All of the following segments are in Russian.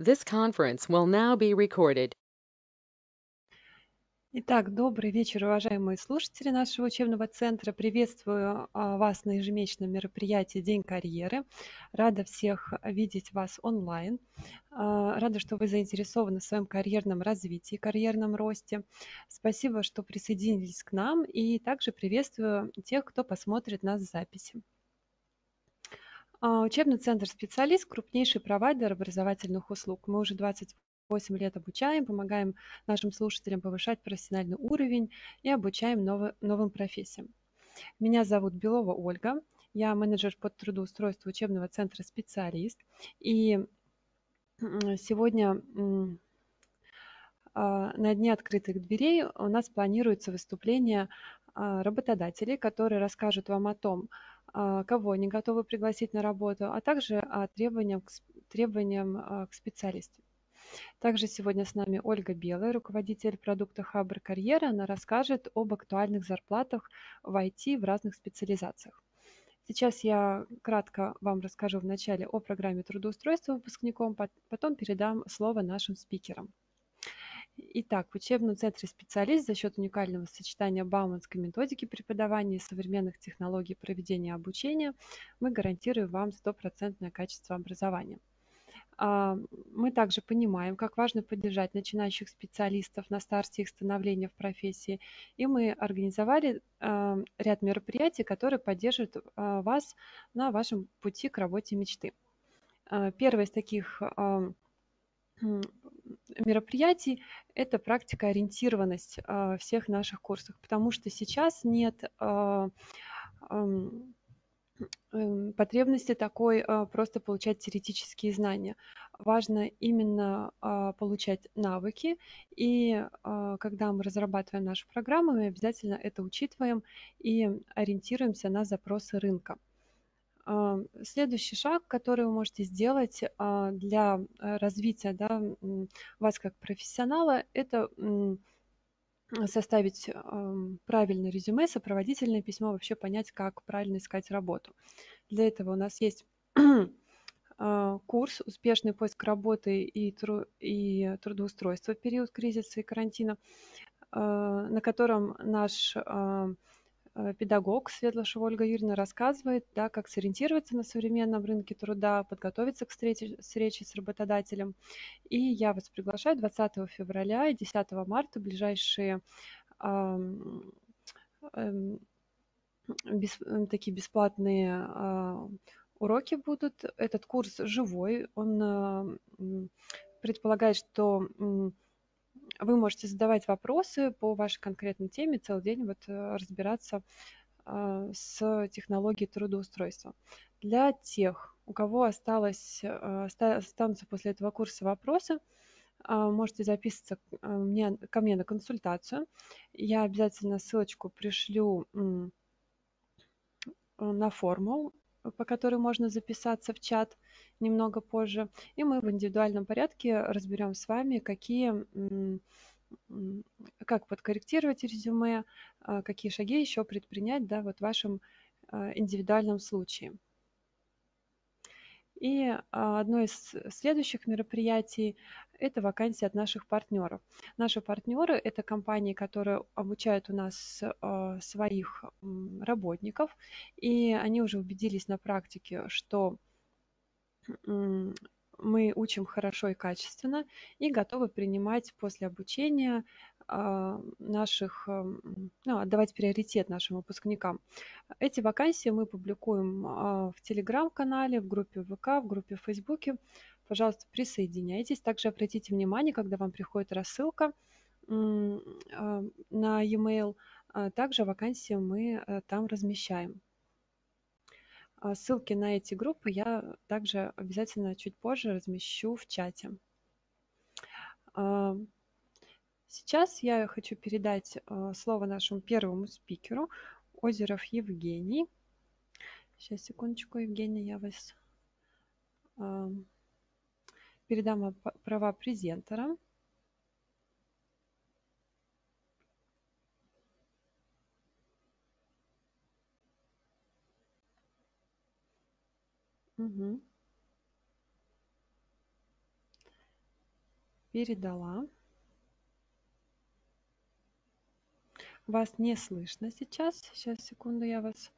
This conference will now be recorded. Итак, добрый вечер, уважаемые слушатели нашего учебного центра. Приветствую а, вас на ежемесячном мероприятии День карьеры. Рада всех видеть вас онлайн. А, рада, что вы заинтересованы в своем карьерном развитии, карьерном росте. Спасибо, что присоединились к нам. И также приветствую тех, кто посмотрит нас в записи. А, учебный центр «Специалист» – крупнейший провайдер образовательных услуг. Мы уже 28 лет обучаем, помогаем нашим слушателям повышать профессиональный уровень и обучаем новый, новым профессиям. Меня зовут Белова Ольга, я менеджер по трудоустройству учебного центра «Специалист». И сегодня а, на Дне открытых дверей у нас планируется выступление работодателей, которые расскажут вам о том, а, кого они готовы пригласить на работу, а также о требованиям требованиям а, к специалисту. Также сегодня с нами Ольга Белая, руководитель продукта Хабр Карьера. Она расскажет об актуальных зарплатах в IT в разных специализациях. Сейчас я кратко вам расскажу вначале о программе трудоустройства выпускником, потом передам слово нашим спикерам. Итак, в учебном центре специалист за счет уникального сочетания бауманской методики преподавания и современных технологий проведения обучения мы гарантируем вам стопроцентное качество образования. А, мы также понимаем, как важно поддержать начинающих специалистов на старте их становления в профессии, и мы организовали а, ряд мероприятий, которые поддержат а, вас на вашем пути к работе мечты. Первое из таких мероприятий – это практика ориентированность а, всех наших курсов, потому что сейчас нет а, эм, потребности такой а, просто получать теоретические знания. Важно именно получать навыки, и когда мы разрабатываем нашу программу, мы обязательно это учитываем и ориентируемся на запросы рынка. Следующий шаг, который вы можете сделать а, для э, развития да, вас как профессионала, это составить правильное резюме, сопроводительное письмо, вообще понять, как правильно искать работу. Для этого у нас есть а, курс «Успешный поиск работы и, и трудоустройство в период кризиса и карантина», а, на котором наш педагог Светлышева Ольга Юрьевна рассказывает, да, как сориентироваться на современном рынке труда, подготовиться к встрече, встрече с работодателем. И я вас приглашаю 20 февраля и 10 марта, ближайшие эм, эм, без, такие бесплатные э, уроки будут. Этот курс живой, он э, предполагает, что вы можете задавать вопросы по вашей конкретной теме, целый день вот э, разбираться а, с технологией трудоустройства. Для тех, у кого осталось, э, останутся после этого курса вопросы, можете записываться мне, ко мне на консультацию. Я обязательно ссылочку пришлю на форму, по которой можно записаться в чат немного позже. И мы в индивидуальном порядке разберем с вами, какие как подкорректировать резюме, а, какие шаги еще предпринять да, вот в вашем а, индивидуальном случае. И а, одно из следующих мероприятий – это вакансии от наших партнеров. Наши партнеры – это компании, которые обучают у нас своих работников, и они уже убедились на практике, что мы учим хорошо и качественно и готовы принимать после обучения а, наших, ну, отдавать приоритет нашим выпускникам. Эти вакансии мы публикуем в Телеграм-канале, в группе ВК, в группе в Фейсбуке. Пожалуйста, присоединяйтесь. Также обратите внимание, когда вам приходит рассылка а, на e-mail, также вакансии мы э, там размещаем. А, ссылки на эти группы я также обязательно чуть позже размещу в чате. А, сейчас я хочу передать а, слово нашему первому спикеру, Озеров Евгений. Сейчас, секундочку, Евгений, я вас передам права презентера. Угу. передала. Вас не слышно сейчас. Сейчас, секунду, я вас...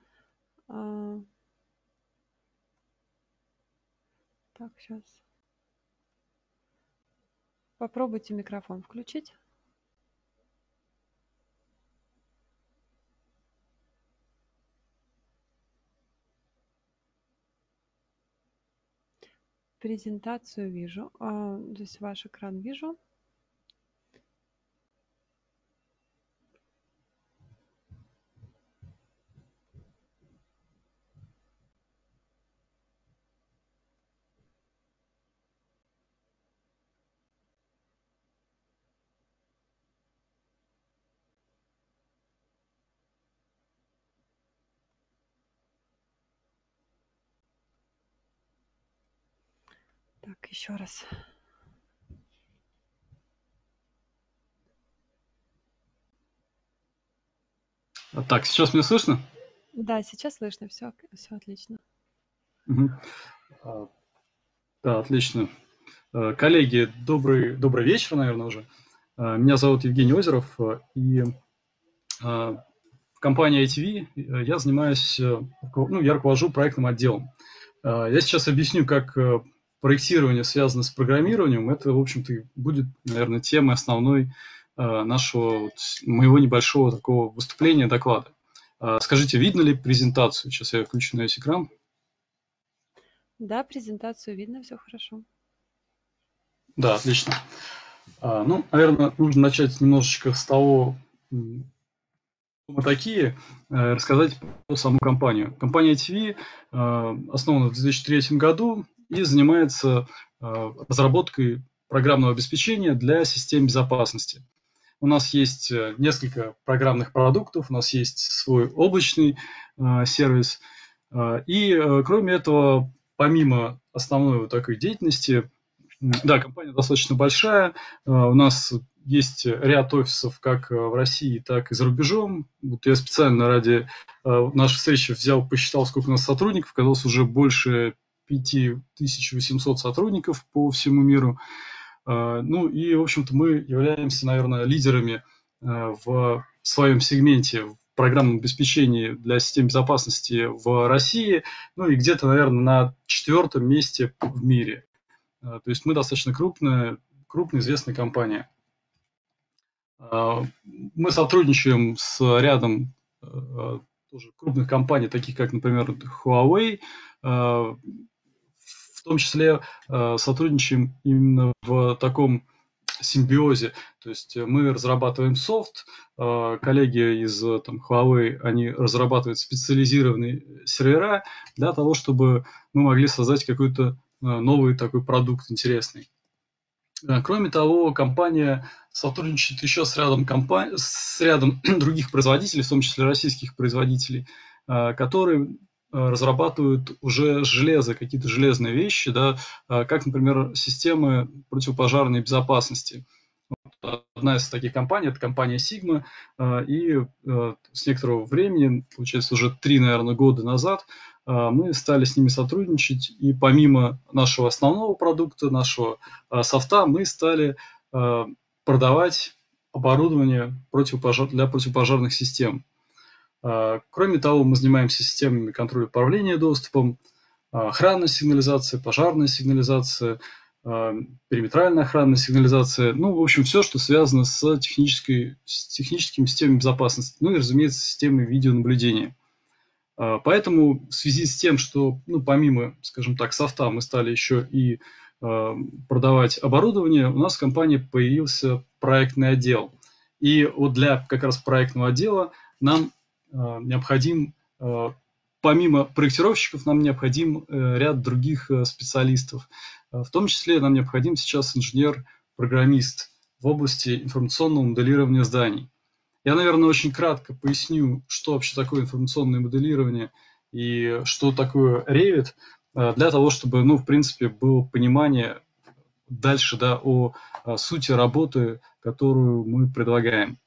А... Так, сейчас. Попробуйте микрофон включить. Презентацию вижу, а, то есть ваш экран вижу. Еще раз. Так, сейчас меня слышно? Да, сейчас слышно, все, все отлично. Угу. Да, отлично. А, коллеги, добрый, добрый вечер, наверное, уже. А, меня зовут Евгений Озеров, и в компании ITV я занимаюсь, ну, я руковожу проектным отделом. Я сейчас объясню, как проектирование связано с программированием, это, в общем-то, будет, наверное, темой основной э, нашего, моего небольшого такого выступления, доклада. Э, скажите, видно ли презентацию? Сейчас я включу на весь экран. Да, презентацию видно, все хорошо. Да, отлично. А, ну, наверное, нужно начать немножечко с того, кто мы такие, э, рассказать про саму компанию. Компания TV основана в 2003 году и занимается э, разработкой программного обеспечения для систем безопасности. У нас есть э, несколько программных продуктов, у нас есть свой облачный э, сервис. И кроме этого, помимо основной вот такой деятельности, да, компания достаточно большая. У нас есть ряд офисов как в России, так и за рубежом. Вот я специально ради нашей встречи взял, посчитал, сколько у нас сотрудников. Оказалось уже больше 5800 сотрудников по всему миру. А, ну и, в общем-то, мы являемся, наверное, лидерами а, в своем сегменте в программном обеспечении для систем безопасности в России, ну и где-то, наверное, на четвертом месте в мире. А, то есть мы достаточно крупная, крупная известная компания. Мы сотрудничаем с рядом тоже крупных компаний, таких как, например, Huawei, том числе э, сотрудничаем именно в таком симбиозе. То есть мы разрабатываем софт, э, коллеги из там, Huawei, они разрабатывают специализированные сервера для того, чтобы мы могли создать какой-то э, новый такой продукт интересный. Кроме того, компания сотрудничает еще с рядом, компа... с рядом других производителей, в том числе российских производителей, которые Э, разрабатывают уже железо, какие-то железные вещи, да, э, как, например, системы противопожарной безопасности. Одна из таких компаний – это компания Sigma, э, и с некоторого времени, получается, уже три, наверное, года назад, мы стали с ними сотрудничать, и помимо нашего основного продукта, нашего софта, мы стали продавать оборудование для противопожарных систем. А, кроме того, мы занимаемся системами контроля управления доступом, а, охранная сигнализация, пожарная сигнализация, а, периметральная охранная сигнализация, ну, в общем, все, что связано с, технической, с техническими системами безопасности, ну и, разумеется, системой видеонаблюдения. Поэтому в связи с тем, что, ну, помимо, скажем так, софта мы стали еще и продавать оборудование, у нас в компании появился проектный отдел. И вот для как раз проектного отдела нам Э, необходим, э, помимо проектировщиков, нам необходим э, ряд других специалистов. В том числе нам необходим сейчас инженер-программист в области информационного моделирования зданий. Я, наверное, очень кратко поясню, что вообще такое информационное моделирование и что такое Revit, для того, чтобы, ну, в принципе, было понимание дальше да, о, о сути работы, которую мы предлагаем.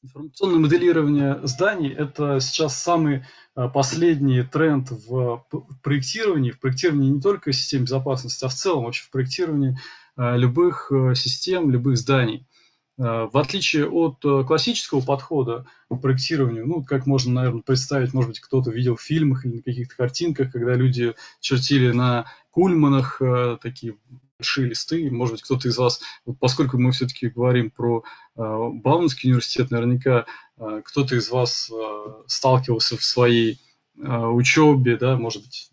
Информационное моделирование зданий – это сейчас самый а, последний тренд в проектировании, в проектировании не только систем безопасности, а в целом вообще в проектировании любых систем, любых зданий. В отличие от классического подхода к проектированию, ну, как можно, наверное, представить, может быть, кто-то видел в фильмах или на каких-то картинках, когда люди чертили на кульманах такие большие листы. Может быть, кто-то из вас, вот поскольку мы все-таки говорим про э, Бауманский университет, наверняка э, кто-то из вас э, сталкивался в своей э, учебе, да, может быть,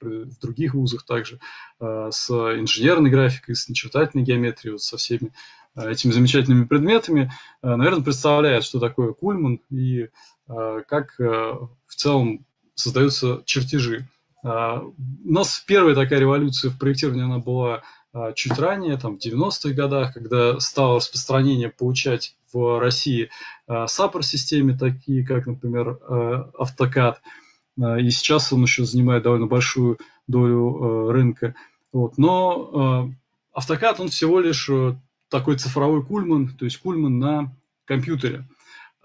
в других вузах также, э, с инженерной графикой, с начертательной геометрией, вот со всеми этими замечательными предметами, наверное, представляет, что такое кульман и как в целом создаются чертежи. А, у нас первая такая революция в проектировании, она была а, чуть ранее, там, в 90-х годах, когда стало распространение получать в России а, саппор-системе, такие как, например, автокад. И сейчас он еще занимает довольно большую долю рынка. Вот. Но автокад, он всего лишь такой цифровой кульман, то есть кульман на компьютере.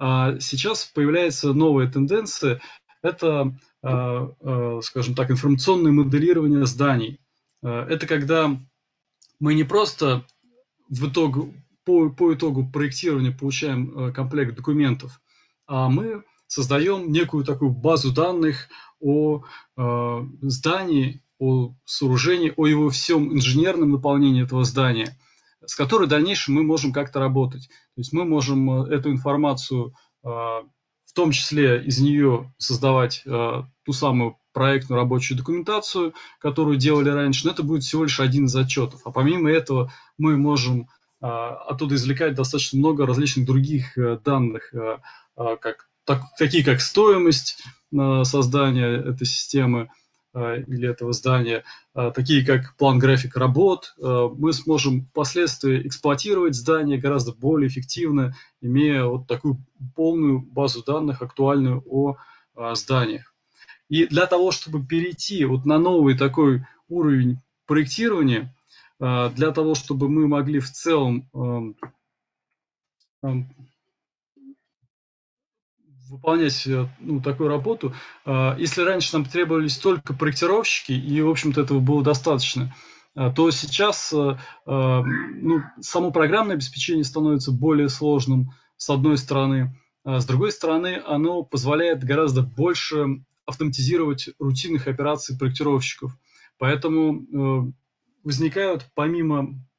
А сейчас появляется новая тенденция, это Э, э, скажем так, информационное моделирование зданий. Э, это когда мы не просто в итогу, по, по итогу проектирования получаем комплект документов, а мы создаем некую такую базу данных о здании, о сооружении, о его всем инженерном наполнении этого здания, с которой в дальнейшем мы можем как-то работать. То есть мы можем эту информацию э, в том числе из нее создавать э, ту самую проектную рабочую документацию, которую делали раньше, но это будет всего лишь один из отчетов. А помимо этого мы можем э, оттуда извлекать достаточно много различных других э, данных, э, э, как, так, такие как стоимость э, создания этой системы, или этого здания, э, такие как план график работ, э, мы сможем впоследствии эксплуатировать здание гораздо более эффективно, имея вот такую полную базу данных, актуальную о зданиях. И для того, чтобы перейти вот на новый такой уровень проектирования, для того, чтобы мы могли в целом эм, эм, выполнять э, ну, такую работу. А, если раньше нам требовались только проектировщики, и, в общем-то, этого было достаточно, а, то сейчас э, а, ну, само программное обеспечение становится более сложным, с одной стороны. С другой стороны, оно позволяет гораздо больше автоматизировать рутинных операций проектировщиков. Поэтому э, возникают помимо Э,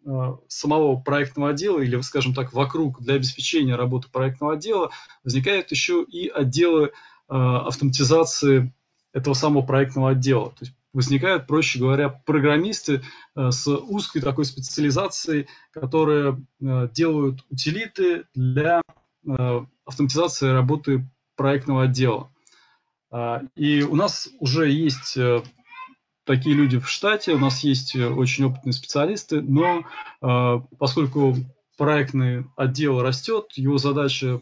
самого проектного отдела или, скажем так, вокруг для обеспечения работы проектного отдела возникают еще и отделы э, автоматизации этого самого проектного отдела. То есть возникают, проще говоря, программисты э, с узкой такой специализацией, которые делают утилиты для автоматизации работы проектного отдела. И у нас уже есть такие люди в штате, у нас есть э, очень опытные специалисты, но э, поскольку проектный отдел растет, его задача,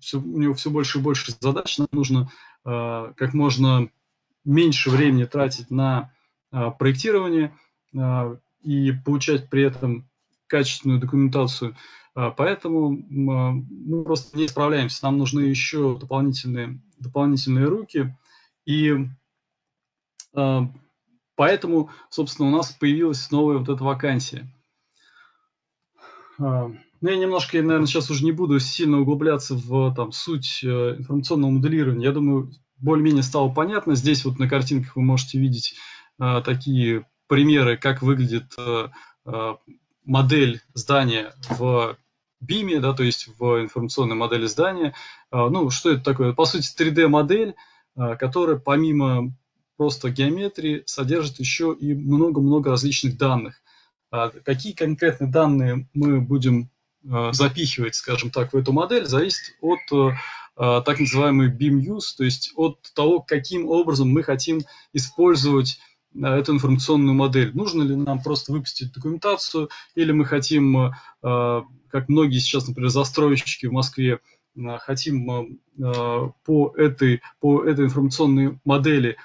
все, у него все больше и больше задач, нам нужно э, как можно меньше времени тратить на э, проектирование э, и получать при этом качественную документацию. Э, поэтому э, мы просто не справляемся, нам нужны еще дополнительные, дополнительные руки. И Поэтому, собственно, у нас появилась новая вот эта вакансия. А, ну, я немножко, наверное, сейчас уже не буду сильно углубляться в там, суть э, информационного моделирования. Я думаю, более-менее стало понятно. Здесь вот на картинках вы можете видеть а, такие примеры, как выглядит а, а, модель здания в BIM, да, то есть в информационной модели здания. А, ну, что это такое? По сути, 3D-модель, а, которая помимо просто геометрии содержит еще и много-много различных данных. А какие конкретные данные мы будем а, запихивать, скажем так, в эту модель, зависит от а, так называемой beam use, то есть от того, каким образом мы хотим использовать эту информационную модель. Нужно ли нам просто выпустить документацию, или мы хотим, как многие сейчас, например, застройщики в Москве, хотим по этой, по этой информационной модели Э,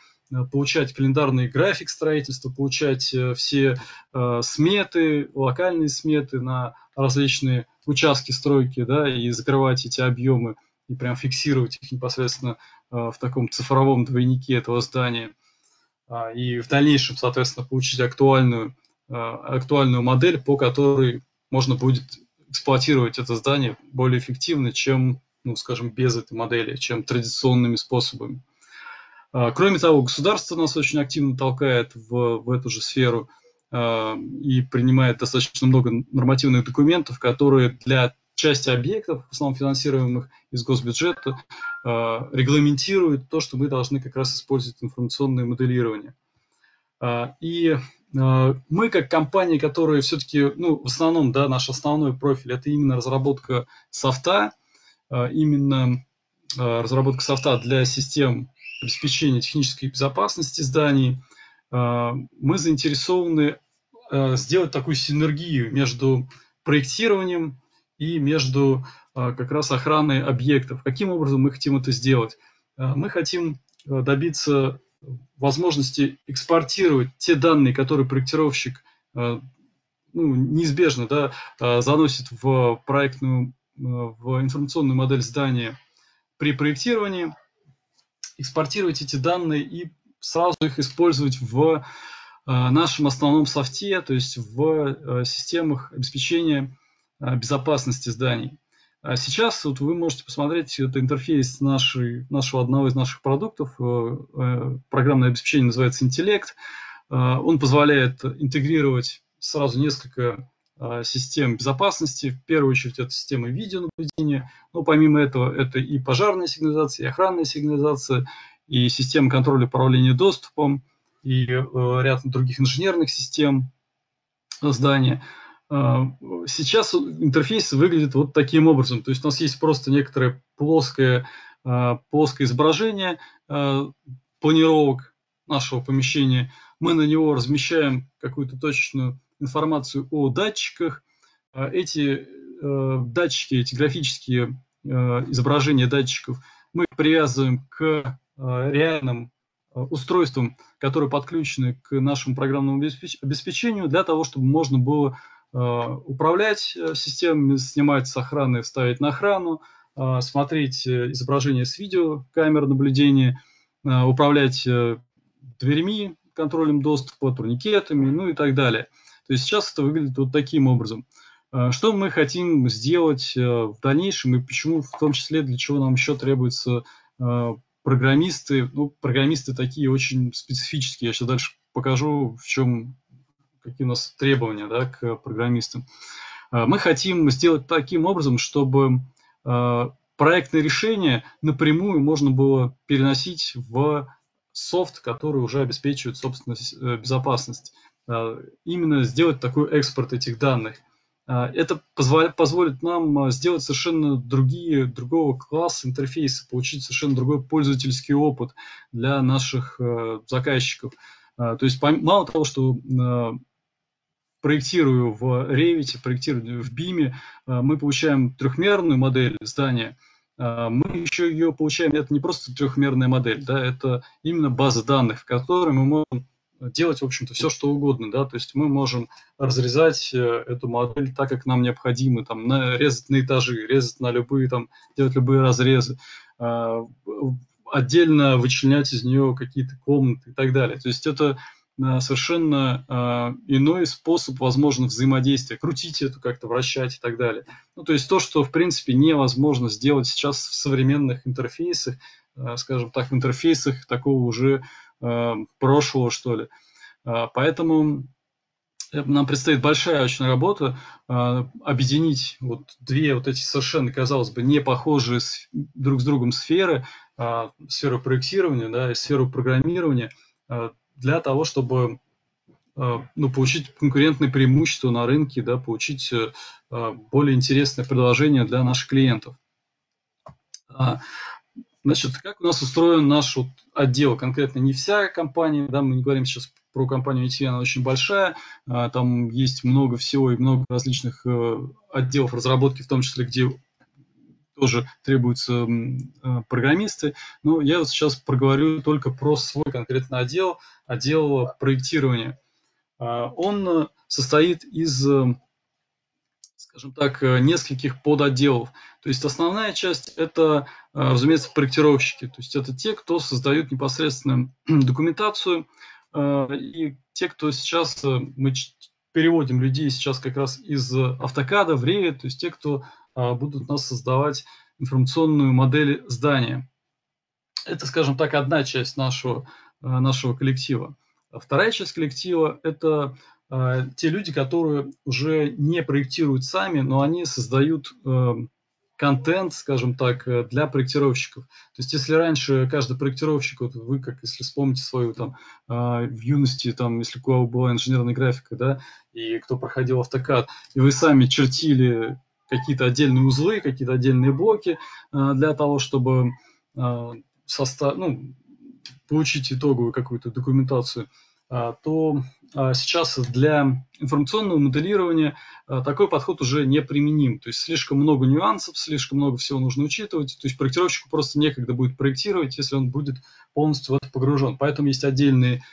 получать календарный график строительства, получать э, все э, сметы, локальные сметы на различные участки стройки, да, и закрывать эти объемы и прям фиксировать их непосредственно в таком цифровом двойнике этого здания. А, и в дальнейшем, соответственно, получить актуальную актуальную модель, по которой можно будет эксплуатировать это здание более эффективно, чем, ну, скажем, без этой модели, чем традиционными способами. Кроме того, государство нас очень активно толкает в, в эту же сферу и принимает достаточно много нормативных документов, которые для части объектов, в основном финансируемых из госбюджета, э, регламентирует то, что мы должны как раз использовать информационное моделирование. И мы, как компания, которые все-таки, ну, в основном, да, наш основной профиль, это именно разработка софта, именно разработка софта для систем обеспечения технической безопасности зданий, мы заинтересованы сделать такую синергию между проектированием, и между а, как раз охраной объектов. Каким образом мы хотим это сделать? Мы хотим добиться возможности экспортировать те данные, которые проектировщик ну, неизбежно да, заносит в проектную, в информационную модель здания при проектировании, экспортировать эти данные и сразу их использовать в нашем основном софте, то есть в системах обеспечения Э, безопасности зданий. А сейчас вот вы можете посмотреть, это интерфейс нашей, нашего одного из наших продуктов, э, э, программное обеспечение называется «Интеллект». Он позволяет интегрировать сразу несколько систем безопасности. В первую очередь это системы видеонаблюдения, но помимо этого это и пожарная сигнализация, и охранная сигнализация, и система контроля управления доступом, и ряд других инженерных систем здания – а, сейчас интерфейс выглядит вот таким образом. То есть у нас есть просто некоторое плоское, плоское изображение планировок нашего помещения. Мы на него размещаем какую-то точечную информацию о датчиках. Эти датчики, эти графические изображения датчиков мы привязываем к реальным устройствам, которые подключены к нашему программному обеспечению, для того, чтобы можно было Э, управлять э, системами, снимать с охраны, ставить на охрану, э, смотреть изображение с видео, камер наблюдения, управлять дверьми, контролем доступа, турникетами, ну и так далее. То есть сейчас это выглядит вот таким образом. Что мы хотим сделать в дальнейшем и почему, в том числе, для чего нам еще требуются программисты, ну, программисты такие очень специфические. Я сейчас дальше покажу, в чем какие у нас требования да, к программистам. Мы хотим сделать таким образом, чтобы проектное решение напрямую можно было переносить в софт, который уже обеспечивает, собственно, э, безопасность. А, именно сделать такой экспорт этих данных. Это позволит нам сделать совершенно другие, другого класса интерфейса, получить совершенно другой пользовательский опыт для наших заказчиков. То есть мало того, что проектирую в Revit, проектирую в BIM, мы получаем трехмерную модель здания, мы еще ее получаем, это не просто трехмерная модель, да, это именно база данных, в которой мы можем делать, в общем-то, все, что угодно, да, то есть мы можем разрезать э, эту модель так, как нам необходимо, там, резать на этажи, резать на любые, там, делать любые разрезы, отдельно вычленять из нее какие-то комнаты и так далее. То есть это совершенно э, иной способ, возможно, взаимодействия, крутить это как-то, вращать и так далее. Ну, то есть то, что, в принципе, невозможно сделать сейчас в современных интерфейсах, э, скажем так, в интерфейсах такого уже э, прошлого, что ли. Э, поэтому нам предстоит большая очень работа э, объединить вот две вот эти совершенно, казалось бы, не похожие друг с другом сферы, э, сферу проектирования да, и сферу программирования, э, для того, чтобы э, ну, получить конкурентное преимущество на рынке, да, получить э, более интересное предложение для наших клиентов. Значит, как у нас устроен наш вот отдел, конкретно не вся компания, да, мы не говорим сейчас про компанию IT, она очень большая, а, там есть много всего и много различных э, отделов разработки, в том числе, где тоже требуются э, программисты. Но я вот сейчас проговорю только про свой конкретный отдел, отдел проектирования. А, он состоит из, э, скажем так, нескольких подотделов. То есть основная часть это, э, разумеется, проектировщики. То есть это те, кто создают непосредственно документацию, и те, кто сейчас мы переводим людей сейчас как раз из автокада в Revit, то есть те, кто будут нас создавать информационную модель здания. Это, скажем так, одна часть нашего, нашего коллектива. Вторая часть коллектива – это те люди, которые уже не проектируют сами, но они создают э, контент, скажем так, э, для проектировщиков. То есть, если раньше каждый проектировщик, вот вы, как если вспомните свою там а, в юности, там, если у кого была инженерная графика, да, и кто проходил автокад, и вы сами чертили какие-то отдельные узлы, какие-то отдельные блоки а, для того, чтобы состав, ну, получить итоговую какую-то документацию – а, то а, сейчас для информационного моделирования а, такой подход уже не применим. То есть слишком много нюансов, слишком много всего нужно учитывать. То есть проектировщику просто некогда будет проектировать, если он будет полностью в это погружен. Поэтому есть отдельные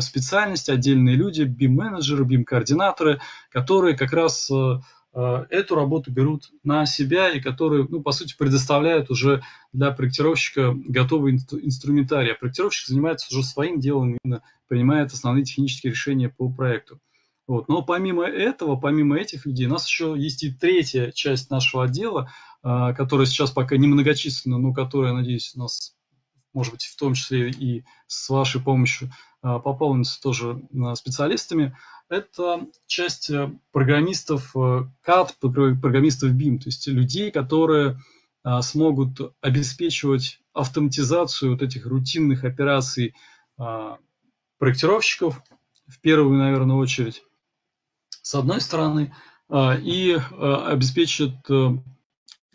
специальности, отдельные люди, BIM-менеджеры, BIM-координаторы, которые как раз Э, эту работу берут на себя и которые, ну, по сути, предоставляют уже для проектировщика готовый инструментарий. А проектировщик занимается уже своим делом, именно принимает основные технические решения по проекту. Вот. Но помимо этого, помимо этих людей, у нас еще есть и третья часть нашего отдела, э, которая сейчас пока не многочисленна, но которая, надеюсь, у нас, может быть, в том числе и с вашей помощью э, пополнится тоже специалистами. Это часть э, программистов CAD, э, программистов BIM, то есть людей, которые а, смогут обеспечивать автоматизацию вот этих рутинных операций а, проектировщиков в первую, наверное, очередь, с одной стороны, а, и э,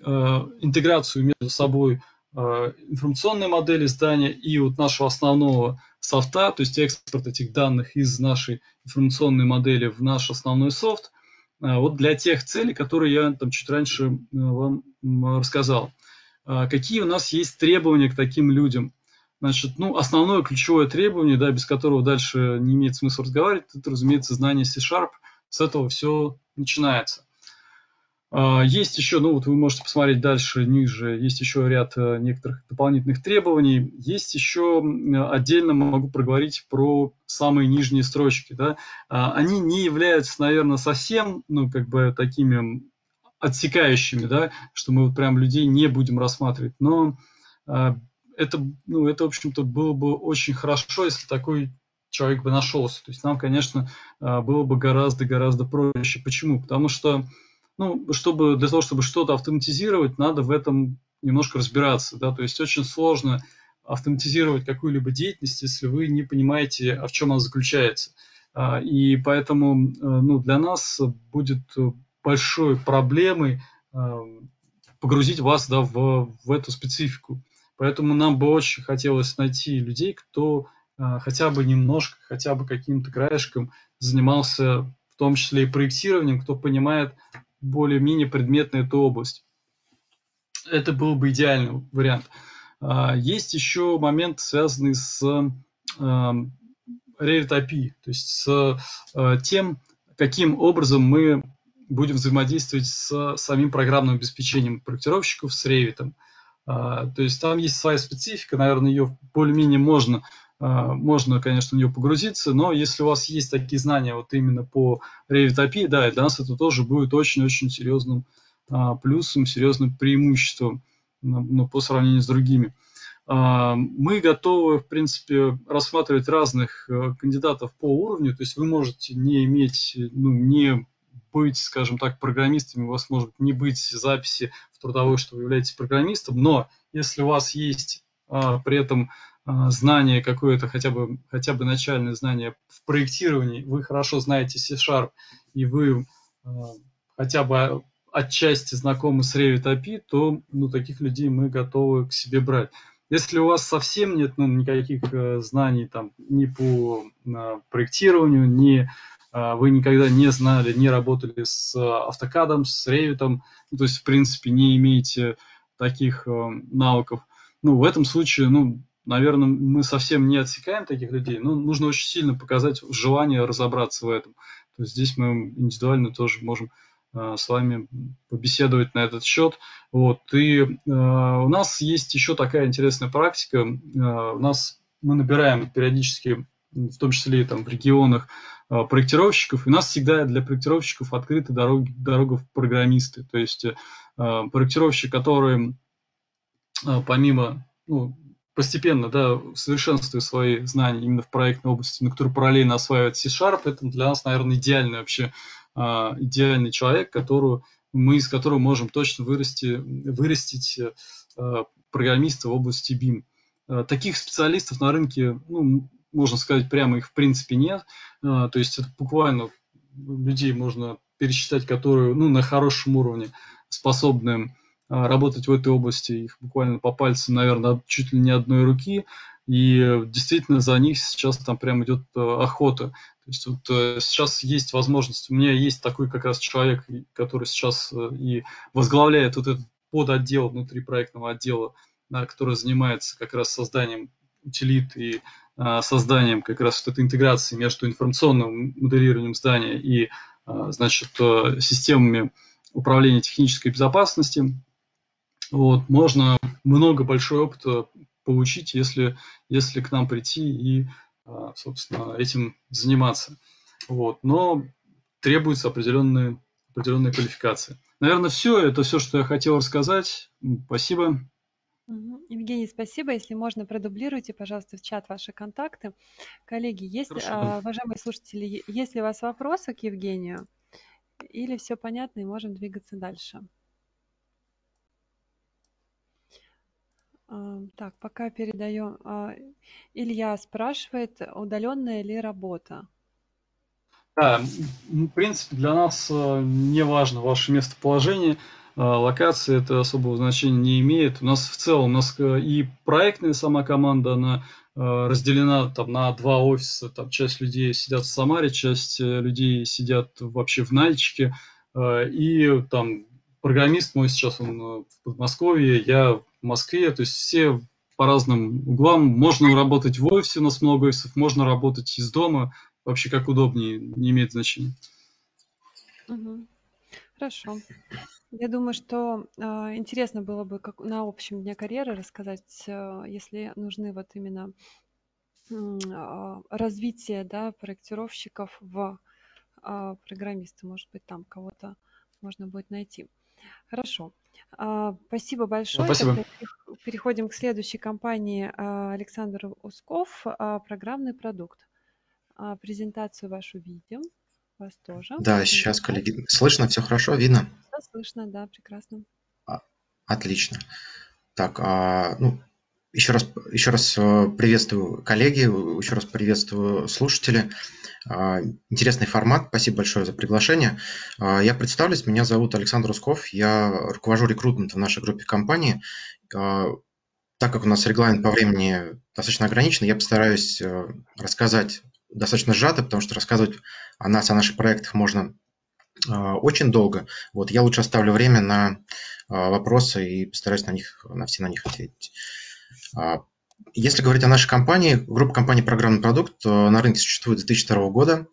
интеграцию между собой информационной модели здания и вот нашего основного софта, то есть экспорт этих данных из нашей информационной модели в наш основной софт, а, вот для тех целей, которые я там чуть раньше э, вам рассказал. Какие у нас есть требования к таким людям? Значит, ну, основное ключевое требование, да, без которого дальше не имеет смысла разговаривать, это, разумеется, знание C-Sharp. С этого все начинается. А, есть еще, ну вот вы можете посмотреть дальше, ниже, есть еще ряд э, некоторых дополнительных требований. Есть еще отдельно могу проговорить про самые нижние строчки. Да? А, они не являются, наверное, совсем, ну, как бы такими отсекающими, да, что мы вот прям людей не будем рассматривать. Но а, это, ну, это, в общем-то, было бы очень хорошо, если такой человек бы нашелся. То есть нам, конечно, было бы гораздо-гораздо проще. Почему? Потому что ну, чтобы, для того, чтобы что-то автоматизировать, надо в этом немножко разбираться, да, то есть очень сложно автоматизировать какую-либо деятельность, если вы не понимаете, а в чем она заключается. А, и поэтому э, ну, для нас будет большой проблемой э, погрузить вас да, в, в эту специфику. Поэтому нам бы очень хотелось найти людей, кто э, хотя бы немножко, хотя бы каким-то краешком занимался в том числе и проектированием, кто понимает более-менее предметная эта область. Это был бы идеальный вариант. А, есть еще момент, связанный с а, Revit API, то есть с а, тем, каким образом мы будем взаимодействовать с самим программным обеспечением проектировщиков, с Revit. То есть там есть своя специфика, наверное, ее более-менее можно а, можно, конечно, в нее погрузиться, но если у вас есть такие знания вот именно по API, да, для нас это тоже будет очень-очень серьезным а, плюсом, серьезным преимуществом ну, по сравнению с другими. А, мы готовы, в принципе, рассматривать разных э, кандидатов по уровню, то есть вы можете не иметь, ну, не быть, скажем так, программистами, у вас может не быть записи в трудовой, что вы являетесь программистом, но если у вас есть при этом а, знание какое-то, хотя бы, хотя бы начальное знание в проектировании, вы хорошо знаете C-Sharp, и вы а, хотя бы отчасти знакомы с Revit API, то ну, таких людей мы готовы к себе брать. Если у вас совсем нет ну, никаких э, знаний там, ни по э, проектированию, ни вы никогда не знали, не работали с автокадом, с Revit, ну, то есть, в принципе, не имеете таких э, навыков, ну, в этом случае, ну, наверное, мы совсем не отсекаем таких людей, но нужно очень сильно показать желание разобраться в этом. То есть здесь мы индивидуально тоже можем э, с вами побеседовать на этот счет. Вот. И э, у нас есть еще такая интересная практика. Э, у нас мы набираем периодически, в том числе там в регионах, проектировщиков. И у нас всегда для проектировщиков открыта дорога, дорога в программисты. То есть проектировщик, который помимо ну, постепенно, да, совершенствуя свои знания именно в проектной области, но который параллельно осваивает C-Sharp, это для нас, наверное, идеальный вообще, а, идеальный человек, которого мы из которого можем точно вырасти, вырастить а, программиста в области BIM. А, таких специалистов на рынке, ну, можно сказать, прямо их в принципе нет. То есть это буквально людей можно пересчитать, которые ну, на хорошем уровне способны работать в этой области. Их буквально по пальцам, наверное, чуть ли не одной руки. И действительно за них сейчас там прям идет э, охота. То есть вот э, сейчас есть возможность, у меня есть такой как раз человек, который сейчас э, и возглавляет вот этот подотдел внутри проектного отдела, который занимается как раз созданием утилит и а, созданием как раз вот этой интеграции между информационным моделированием здания и, а, значит, системами управления технической безопасности. Вот, можно много большой опыт получить, если, если к нам прийти и, а, собственно, этим заниматься. Вот, но требуется определенная, определенная квалификация. Наверное, все. Это все, что я хотел рассказать. Спасибо. Евгений, спасибо. Если можно, продублируйте, пожалуйста, в чат ваши контакты. Коллеги, есть, Хорошо. уважаемые слушатели, есть ли у вас вопросы к Евгению? Или все понятно и можем двигаться дальше? Так, пока передаем. А, Илья спрашивает, удаленная ли работа? Да, в принципе, для нас э, не важно ваше местоположение, а, локация это особого значения не имеет. У нас в целом, у нас э, и проектная сама команда, она э, разделена там на два офиса. Там часть людей сидят в Самаре, часть людей сидят вообще в Нальчике. И там программист мой сейчас он в Подмосковье, я Москве, то есть все по разным углам. Можно работать в офисе, у нас много офисов, можно работать из дома, вообще как удобнее, не имеет значения. Хорошо. Я думаю, что э, интересно было бы как на общем дне карьеры рассказать, э, если нужны вот именно э, развитие да, проектировщиков в э, программисты. Может быть, там кого-то можно будет найти. Хорошо. А, спасибо большое. Спасибо. Тогда переходим к следующей компании. А, Александр Усков, а, программный продукт. Презентацию вашу видим. Вас тоже. Да, сейчас, коллеги. Слышно? Все хорошо? Видно? Да, слышно, да, прекрасно. Отлично. Так, ну, еще раз, еще раз э, приветствую коллеги, еще раз приветствую слушатели. А, интересный формат, спасибо большое за приглашение. А, я представлюсь, меня зовут Александр Русков, я руковожу рекрутментом в нашей группе компании. А, так как у нас регламент по времени достаточно ограничен, я постараюсь э, рассказать достаточно сжато, потому что рассказывать о нас, о наших проектах можно очень долго. Вот я лучше оставлю время на вопросы и постараюсь на них, на все на них ответить. А, если говорить о нашей компании, группа компаний «Программный продукт» э, на рынке существует с 2002 года.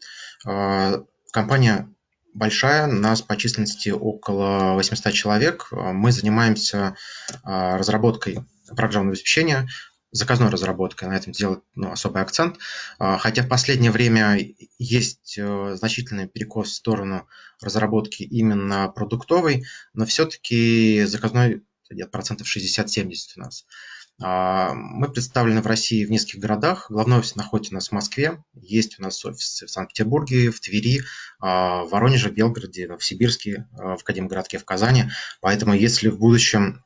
А, компания большая, нас по численности около 800 человек. А, мы занимаемся разработкой программного обеспечения, заказной разработкой, на этом делать ну, особый акцент. Хотя в последнее время есть э, значительный перекос в сторону разработки именно продуктовой, но все-таки заказной процентов 60-70 у нас. А, мы представлены в России в нескольких городах. Главный офис находится у нас в Москве. Есть у нас офисы в Санкт-Петербурге, в Твери, а, в Воронеже, Белгороде, в Сибирске, а, в Академгородке, в Казани. Поэтому, если в будущем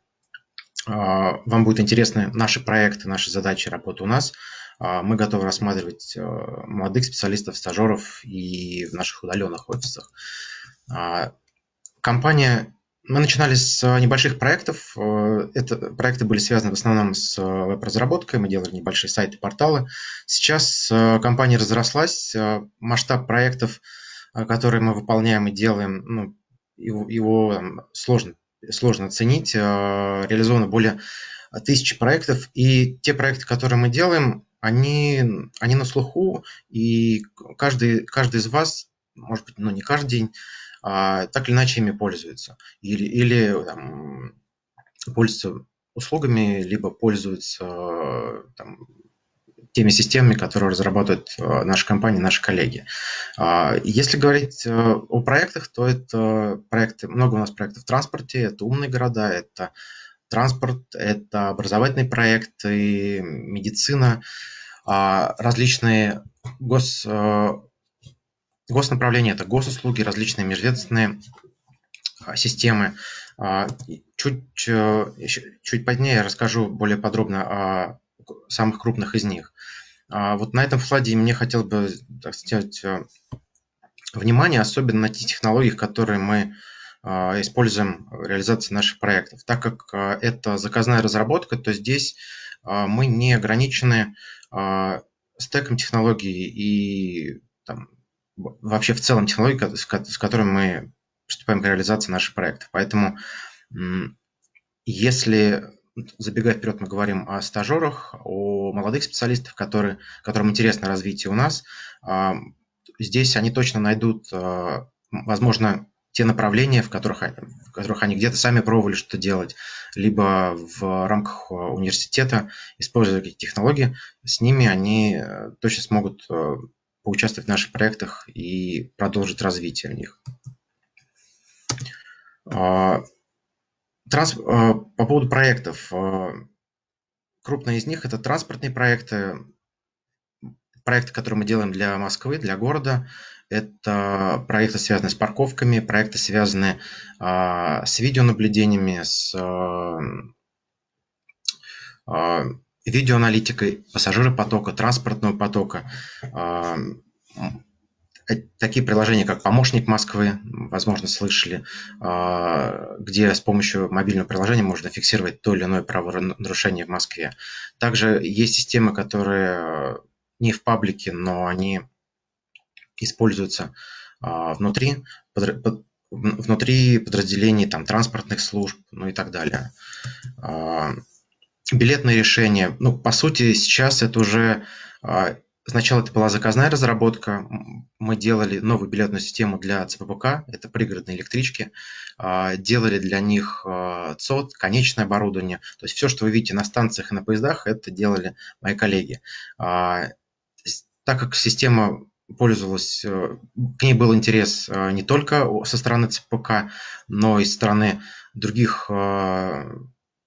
вам будут интересны наши проекты, наши задачи работы у нас, мы готовы рассматривать молодых специалистов, стажеров и в наших удаленных офисах. Компания мы начинали с э, небольших проектов. Э, это проекты были связаны в основном с э, веб-разработкой. Мы делали небольшие сайты, порталы. Сейчас компания разрослась. Масштаб проектов, которые мы выполняем и делаем, ну, его, сложно, сложно оценить. Реализовано более тысячи проектов. И те проекты, которые мы делаем, они, они на слуху. И каждый, каждый из вас, может быть, ну, не каждый день, а, так или иначе ими пользуются. Или, или там, пользуются услугами, либо пользуются там, теми системами, которые разрабатывают наша компания, наши коллеги. Если говорить о проектах, то это проекты, много у нас проектов в транспорте, это умные города, это транспорт, это образовательные проекты, медицина, различные гос, Госнаправление – это госуслуги, различные межведомственные а, системы. А, чуть, э, чуть позднее я расскажу более подробно о самых крупных из них. А, вот на этом слайде мне хотелось бы так сказать, э, внимание, особенно на те технологии, которые мы используем в реализации наших проектов. Так как это заказная разработка, то здесь мы не ограничены стеком технологий и там, вообще в целом технологии, с которыми мы приступаем к реализации наших проектов. Поэтому если забегая вперед, мы говорим о стажерах, о молодых специалистах, которые, которым интересно развитие у нас. А, здесь они точно найдут, а, возможно, те направления, в которых, в которых они где-то сами пробовали что-то делать, либо в рамках университета, используя какие-то технологии, с ними они э, точно смогут э, поучаствовать в наших проектах и продолжить развитие в них. А, транс... А, по поводу проектов. А, крупные из них – это транспортные проекты, проекты, которые мы делаем для Москвы, для города. Это проекты, связанные с парковками, проекты, связанные с видеонаблюдениями, с видеоаналитикой пассажиропотока, транспортного потока. А, такие приложения, как «Помощник Москвы», возможно, слышали, а, где с помощью мобильного приложения можно фиксировать то или иное правонарушение в Москве. Также есть системы, которые не в паблике, но они используются а, внутри, внутри подразделений там, транспортных служб, ну и так далее билетные решения. Ну, по сути, сейчас это уже... А, сначала это была заказная разработка. Мы делали новую билетную систему для ЦППК, это пригородные электрички. А, делали для них а, ЦОД, конечное оборудование. То есть все, что вы видите на станциях и на поездах, это делали мои коллеги. Так как система пользовалась, э, к ней был интерес не только со стороны ЦПК, но и со стороны других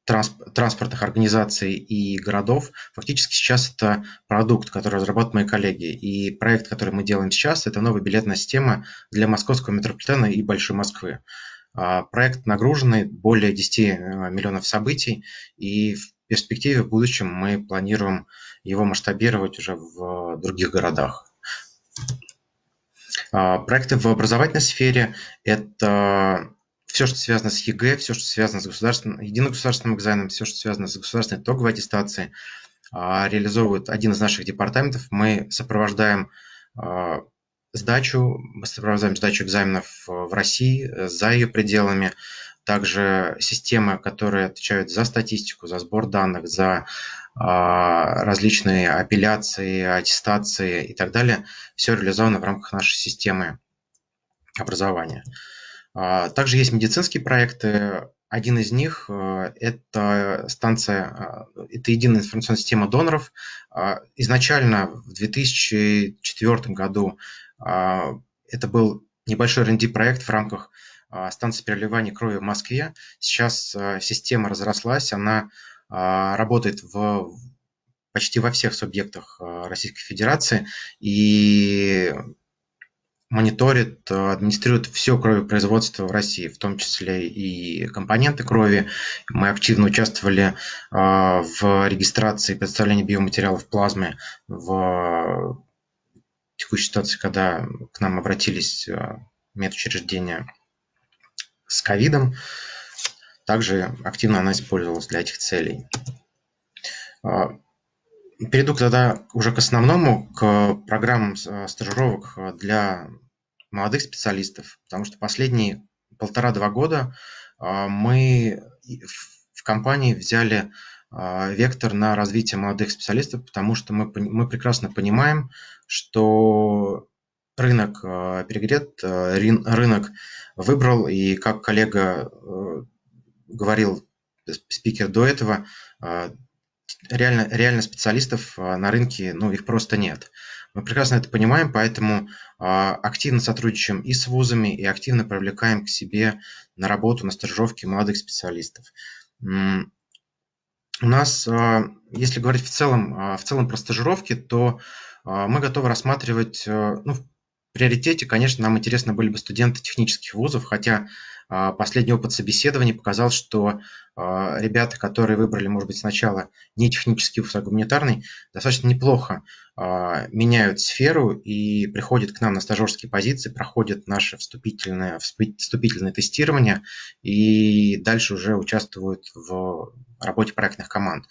транспортных организаций и городов. Фактически сейчас это продукт, который разрабатывают мои коллеги. И проект, который мы делаем сейчас, это новая билетная система для московского метрополитена и Большой Москвы. А, проект нагруженный, более 10 э, миллионов событий, и в перспективе в будущем мы планируем его масштабировать уже в других городах. А, проекты в образовательной сфере – это все, что связано с ЕГЭ, все, что связано с государственным, единым государственным экзаменом, все, что связано с государственной итоговой аттестацией, а, реализовывает один из наших департаментов. Мы сопровождаем а, сдачу, мы сопровождаем сдачу экзаменов в России, за ее пределами, также системы, которые отвечают за статистику, за сбор данных, за а, различные апелляции, аттестации и так далее. Все реализовано в рамках нашей системы образования. А, также есть медицинские проекты. Один из них э, – это станция, а, это единая информационная система доноров. А, изначально в 2004 году это был небольшой R&D проект в рамках станции переливания крови в Москве. Сейчас система разрослась, она работает в почти во всех субъектах Российской Федерации, и мониторит, э, администрирует все кровопроизводство в России, в том числе и компоненты крови. Мы активно участвовали э, в регистрации и представлении биоматериалов плазмы в текущей ситуации, когда к нам обратились э, медучреждения с ковидом. Также активно она использовалась для этих целей. Перейду тогда уже к основному, к программам э, стажировок э, для молодых специалистов, потому что последние полтора-два года э, мы в компании взяли вектор на развитие молодых специалистов, потому что мы, мы прекрасно понимаем, что рынок перегрет, рынок выбрал, и как коллега говорил, спикер до этого, реально, реально специалистов на рынке, ну, их просто нет. Мы прекрасно это понимаем, поэтому активно сотрудничаем и с вузами, и активно привлекаем к себе на работу, на стажировки молодых специалистов. У нас, если говорить в целом, в целом про стажировки, то мы готовы рассматривать, ну, в приоритете, конечно, нам интересны были бы студенты технических вузов, хотя а, последний опыт собеседования показал, что а, ребята, которые выбрали, может быть, сначала не технический вуз, а гуманитарный, достаточно неплохо а, меняют сферу и приходят к нам на стажерские позиции, проходят наше вступительное, вступительное тестирование и дальше уже участвуют в работе проектных команд.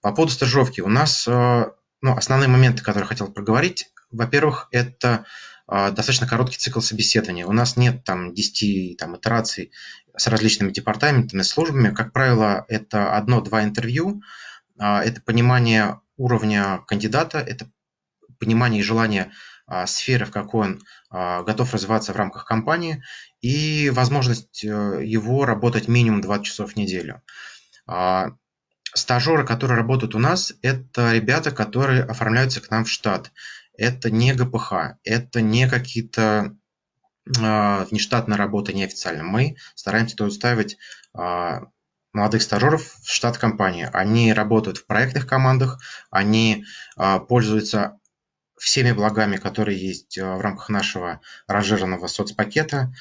По поводу стажировки. У нас ну, основные моменты, которые хотел проговорить. Во-первых, это а, достаточно короткий цикл собеседования. У нас нет там 10 там, итераций с различными департаментами, службами. Как правило, это одно-два интервью, а, это понимание уровня кандидата, это понимание и желание а, сферы, в какой он готов развиваться в рамках компании, и возможность э, его работать минимум 20 часов в неделю. Стажеры, которые работают у нас, это ребята, которые оформляются к нам в штат это не ГПХ, это не какие-то э, внештатная работа неофициально. Мы стараемся устраивать э, молодых стажеров в штат компании. Они работают в проектных командах, они э, пользуются всеми благами, которые есть в рамках нашего ранжированного соцпакета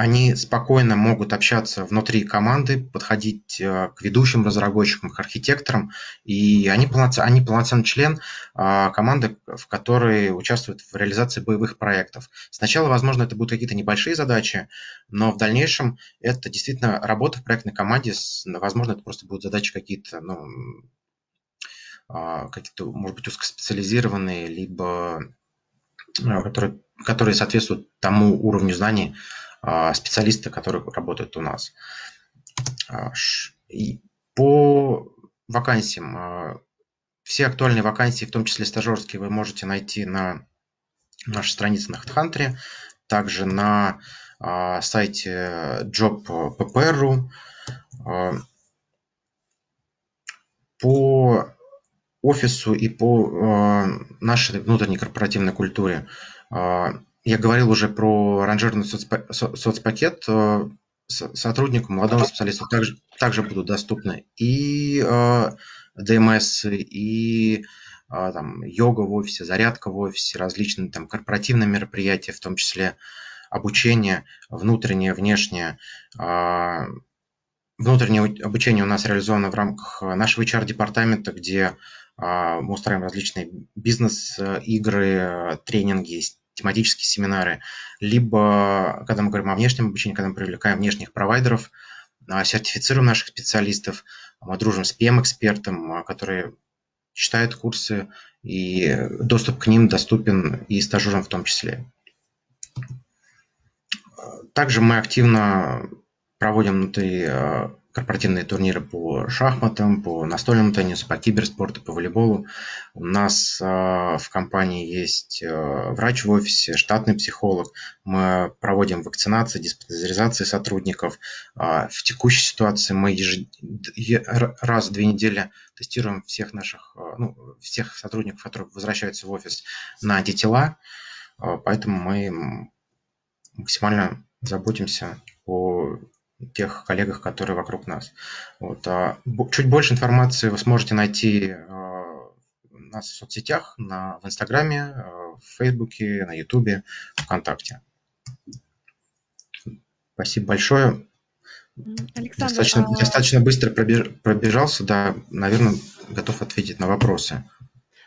они спокойно могут общаться внутри команды, подходить э, к ведущим разработчикам, к архитекторам, и они, полноцен, они полноценный член а, команды, в которой участвуют в реализации боевых проектов. Сначала, возможно, это будут какие-то небольшие задачи, но в дальнейшем это действительно работа в проектной команде, возможно, это просто будут задачи какие-то, ну, а, какие-то, может быть, узкоспециализированные, либо а, которые, которые соответствуют тому уровню знаний, специалисты, которые работают у нас. А, и по вакансиям. А, все актуальные вакансии, в том числе стажерские, вы можете найти на нашей странице на HeadHunter, также на сайте job.ppr.ru. По офису и по нашей внутренней корпоративной культуре я говорил уже про ранжированный соцпа соцпакет. Э, сотруднику, молодому специалисту также, также будут доступны и э, ДМС, и э, там, йога в офисе, зарядка в офисе, различные там, корпоративные мероприятия, в том числе обучение внутреннее, внешнее. Э, внутреннее обучение у нас реализовано в рамках нашего HR-департамента, где э, мы устраиваем различные бизнес-игры, тренинги, тематические семинары, либо, когда мы говорим о внешнем обучении, когда мы привлекаем внешних провайдеров, а, сертифицируем наших специалистов, мы дружим с PM-экспертом, а, который читает курсы, и доступ к ним доступен и стажерам в том числе. Также мы активно проводим внутри а, корпоративные турниры по шахматам, по настольному теннису, по киберспорту, по волейболу. У нас э, в компании есть э, врач в офисе, штатный психолог. Мы проводим вакцинации, диспансеризации сотрудников. Э, в текущей ситуации мы еж... раз в две недели тестируем всех наших, ну, всех сотрудников, которые возвращаются в офис на антитела. Поэтому мы максимально заботимся о тех коллегах, которые вокруг нас. Вот. А чуть больше информации вы сможете найти а, нас в соцсетях, на, в Инстаграме, а, в Фейсбуке, на Ютубе, ВКонтакте. Спасибо большое. Александр, достаточно, а... достаточно быстро пробеж, пробежался, да, наверное, готов ответить на вопросы.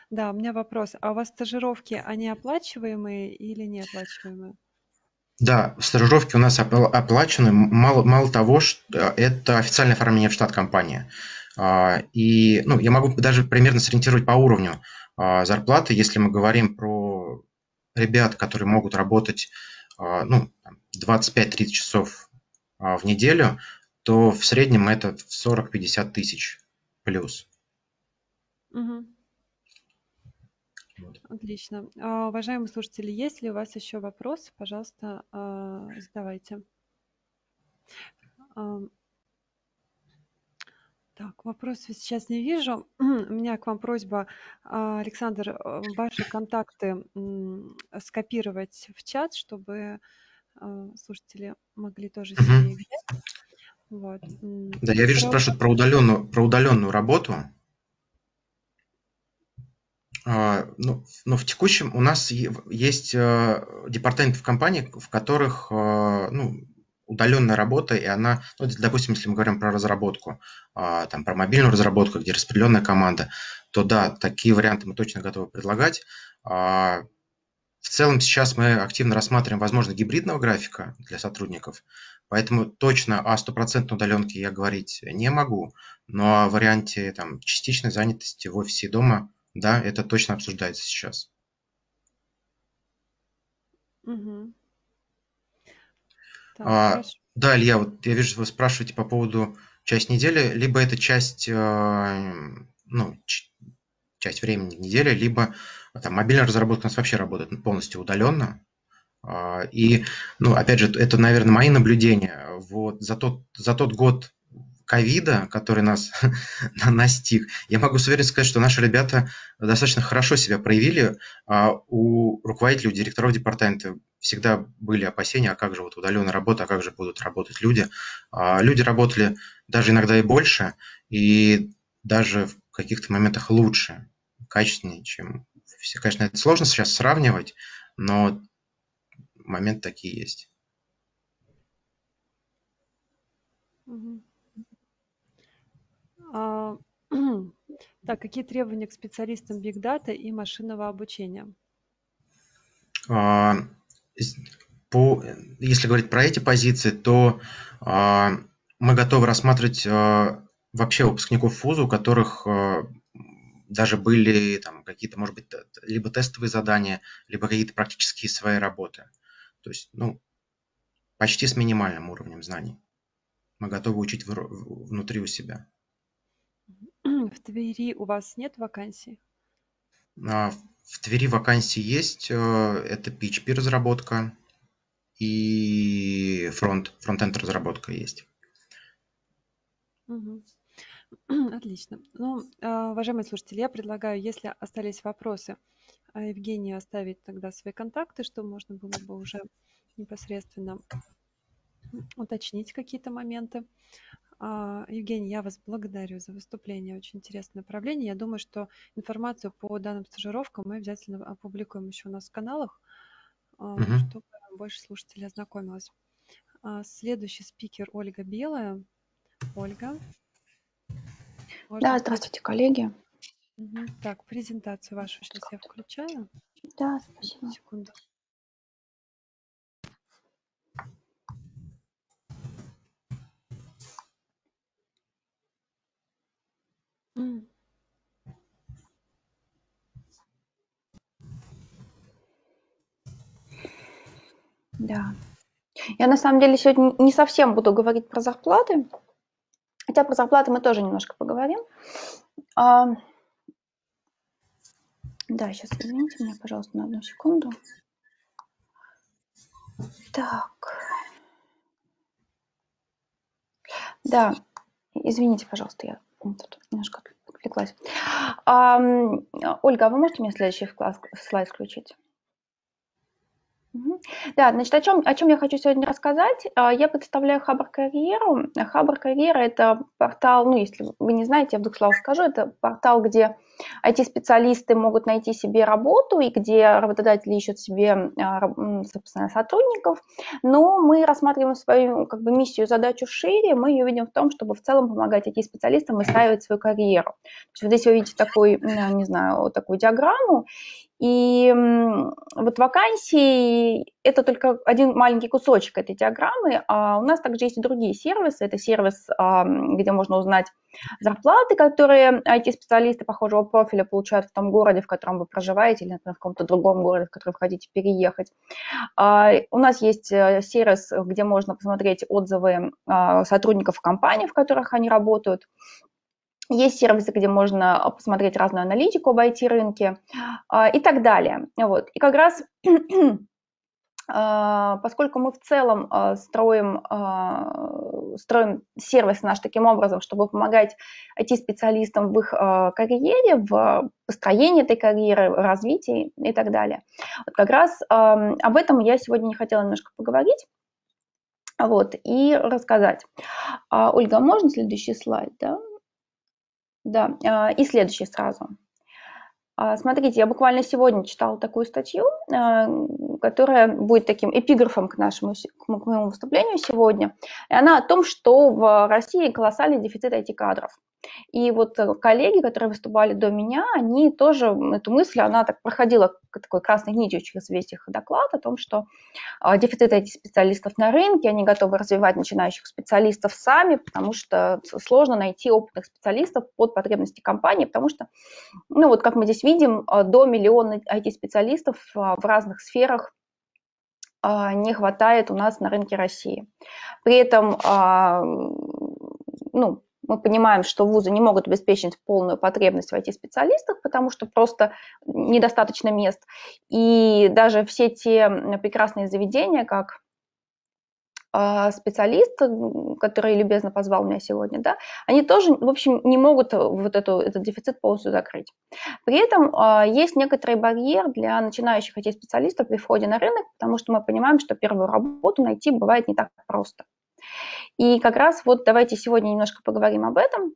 Да, у меня вопрос. А у вас стажировки, они оплачиваемые или неоплачиваемые? Да, стажировки у нас оплачены. Мало, мало того, что это официальное оформление в штат компании. А, и ну, я могу даже примерно сориентировать по уровню а, зарплаты, если мы говорим про ребят, которые могут работать а, ну, 25-30 часов в неделю, то в среднем это 40-50 тысяч плюс. Угу. Отлично. А, уважаемые слушатели, есть ли у вас еще вопросы, пожалуйста, а, задавайте. Так, вопросов сейчас не вижу. У меня к вам просьба, а, Александр, ваши контакты скопировать в чат, чтобы а, слушатели могли тоже себе взять. Вот. Да, я вижу, спрашивают про удаленную, про удаленную работу. А, Ну, ну, в текущем у нас есть э, департаменты в компании, в которых э, ну, удаленная работа, и она, ну, допустим, если мы говорим про разработку, а, там, про мобильную разработку, где распределенная команда, то да, такие варианты мы точно готовы предлагать. А, В целом сейчас мы активно рассматриваем возможность гибридного графика для сотрудников, поэтому точно о стопроцентной удаленке я говорить не могу, но о варианте там, частичной занятости в офисе и дома, да, это точно обсуждается сейчас. Мгм. Так, А, хорошо. Да, Илья, вот я вижу, вы спрашиваете по поводу часть недели, либо это часть, э, ну, ч- часть времени недели, либо там мобильная разработка у нас вообще работает полностью удаленно. А, И, ну, опять же, это, наверное, мои наблюдения. Вот за тот, за тот год ковида, который нас настиг, я могу с уверенностью сказать, что наши ребята достаточно хорошо себя проявили. А У руководителей, у директоров департамента всегда были опасения, а как же вот удаленная работа, а как же будут работать люди. А Люди работали даже иногда и больше, и даже в каких-то моментах лучше, качественнее, чем все. Конечно, это сложно сейчас сравнивать, но моменты такие есть. Мгм. А, Так, какие требования к специалистам Big Data и машинного обучения? А, По, если говорить про эти позиции, то а, мы готовы рассматривать вообще выпускников вуза, у которых даже были там какие-то, может быть, либо тестовые задания, либо какие-то практические свои работы. То есть, ну, почти с минимальным уровнем знаний. Мы готовы учить внутри у себя. В Твери у вас нет вакансий? А, В Твери вакансии есть. э, Это PHP разработка и фронт, фронтенд разработка есть. Мгм. Отлично. Ну, а, уважаемые слушатели, я предлагаю, если остались вопросы, а, Евгению оставить тогда свои контакты, чтобы можно было бы уже непосредственно уточнить какие-то моменты. А, Евгений, я вас благодарю за выступление. Очень интересное направление. Я думаю, что информацию по данным стажировкам мы обязательно опубликуем еще у нас в каналах, Мгм. чтобы больше слушателей ознакомилось. А, Следующий спикер Ольга Белая. Ольга. можно Да, здравствуйте, коллеги. Мгм. Так, презентацию вашу сейчас я включаю. Да, спасибо. Секунду. Да. Я на самом деле сегодня не совсем буду говорить про зарплаты, хотя про зарплаты мы тоже немножко поговорим. А, Да, сейчас извините меня, пожалуйста, на одну секунду. Так. Да, извините, пожалуйста, я тут немножко отвлеклась. Ам, Ольга, а вы можете мне следующий слайд включить? Да, значит, о чем, о чем я хочу сегодня рассказать? А, Я представляю Хабр Карьеру. Хабр Карьера – это портал, ну, если вы не знаете, я в двух словах скажу, это портал, где IT-специалисты могут найти себе работу и где работодатели ищут себе, а, собственно, сотрудников. Но мы рассматриваем свою как бы, миссию, задачу шире. Мы ее видим в том, чтобы в целом помогать IT-специалистам выстраивать свою карьеру. Вот здесь вы видите такой, м, не знаю, такую диаграмму, и вот вакансии – это только один маленький кусочек этой диаграммы. А у нас также есть и другие сервисы. Это сервис, а, где можно узнать зарплаты, которые IT-специалисты похожего профиля получают в том городе, в котором вы проживаете, или, например, в каком-то другом городе, в который вы хотите переехать. А, У нас есть э, сервис, где можно посмотреть отзывы а, сотрудников компаний, в которых они работают. Есть сервисы, где можно посмотреть разную аналитику об IT-рынке а, и так далее. Вот. И как раз поскольку мы в целом строим строим сервис наш таким образом, чтобы помогать IT-специалистам в их э, карьере, в построении этой карьеры, в развитии и так далее. Вот как раз эм, об этом я сегодня не хотела немножко поговорить. Вот, и рассказать. А, Ольга, можно следующий слайд, да? Да, а, и следующий сразу. А, смотрите, я буквально сегодня читала такую статью, а, которая будет таким эпиграфом к, нашему, к моему выступлению сегодня. И она о том, что в России колоссальный дефицит IT-кадров. И вот э, коллеги, которые выступали до меня, они тоже, эту мысль, она так проходила такой красной нитью через весь их доклад о том, что а, дефицит этих специалистов на рынке, они готовы развивать начинающих специалистов сами, потому что сложно найти опытных специалистов под потребности компании, потому что, ну вот как мы здесь видим, а, до миллиона IT-специалистов а, в разных сферах не хватает у нас на рынке России. При этом ну, мы понимаем, что вузы не могут обеспечить полную потребность в IT-специалистах, потому что просто недостаточно мест. И даже все те прекрасные заведения, как а, специалист, который любезно позвал меня сегодня, да, они тоже, в общем, не могут вот эту, этот дефицит полностью закрыть. При этом а, есть некоторый барьер для начинающих IT-специалистов при входе на рынок, потому что мы понимаем, что первую работу найти бывает не так просто. И как раз вот давайте сегодня немножко поговорим об этом,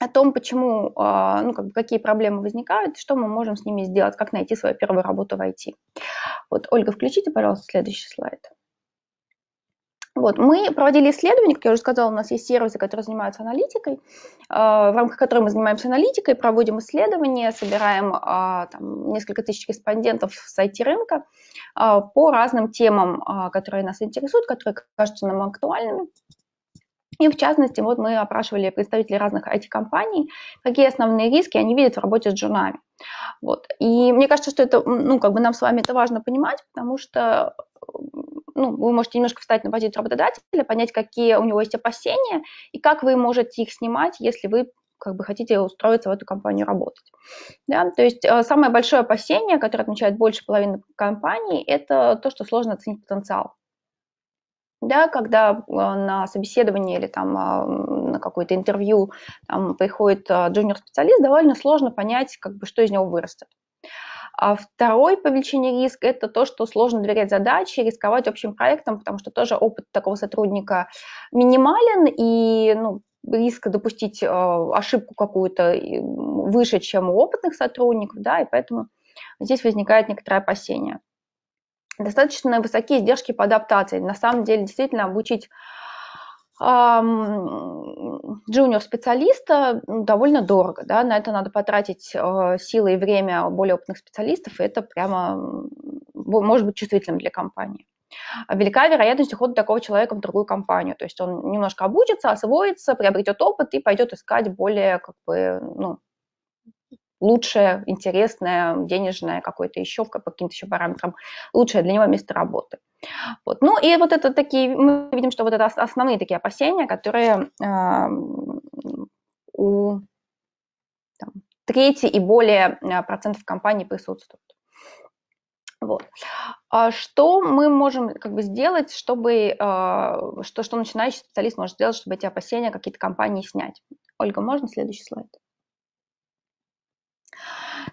о том, почему, а, ну, как бы, какие проблемы возникают, что мы можем с ними сделать, как найти свою первую работу в IT. Вот, Ольга, включите, пожалуйста, следующий слайд. Вот, мы проводили исследование, как я уже сказала, у нас есть сервисы, которые занимаются аналитикой, а, в рамках которой мы занимаемся аналитикой, проводим исследования, собираем а, там, несколько тысяч респондентов с IT-рынка а, по разным темам, которые нас интересуют, которые кажутся нам актуальными. И в частности, вот мы опрашивали представителей разных IT-компаний, какие основные риски они видят в работе с джунами. Вот. И мне кажется, что это, ну, как бы нам с вами это важно понимать, потому что ну, вы можете немножко встать на позицию работодателя, понять, какие у него есть опасения и как вы можете их снимать, если вы как бы хотите устроиться в эту компанию работать. Да? То есть э, самое большое опасение, которое отмечает больше половины компаний, это то, что сложно оценить потенциал. Да, когда э, на собеседование или там э, на какое-то интервью там, приходит джуниор-специалист, довольно сложно понять, как бы, что из него вырастет. А второй по величине риск – это то, что сложно доверять задачи, рисковать общим проектом, потому что тоже опыт такого сотрудника минимален, и ну, риск допустить э, ошибку какую-то выше, чем у опытных сотрудников, да, и поэтому здесь возникает некоторое опасение. Достаточно высокие издержки по адаптации. На самом деле, действительно, обучить джуниор-специалиста довольно дорого, да, на это надо потратить э, силы и время более опытных специалистов, и это прямо может быть чувствительным для компании. Велика вероятность ухода такого человека в другую компанию, то есть он немножко обучится, освоится, приобретет опыт и пойдет искать более как бы, ну, лучшее, интересное, денежное, какое-то еще, по каким-то еще параметрам, лучшее для него место работы. Вот. Ну и вот это такие, мы видим, что вот это основные такие опасения, которые э, у там, трети и более э, процентов компаний присутствуют. Вот. А что мы можем как бы сделать, чтобы, э, что, что начинающий специалист может сделать, чтобы эти опасения какие-то компании снять? Ольга, можно следующий слайд?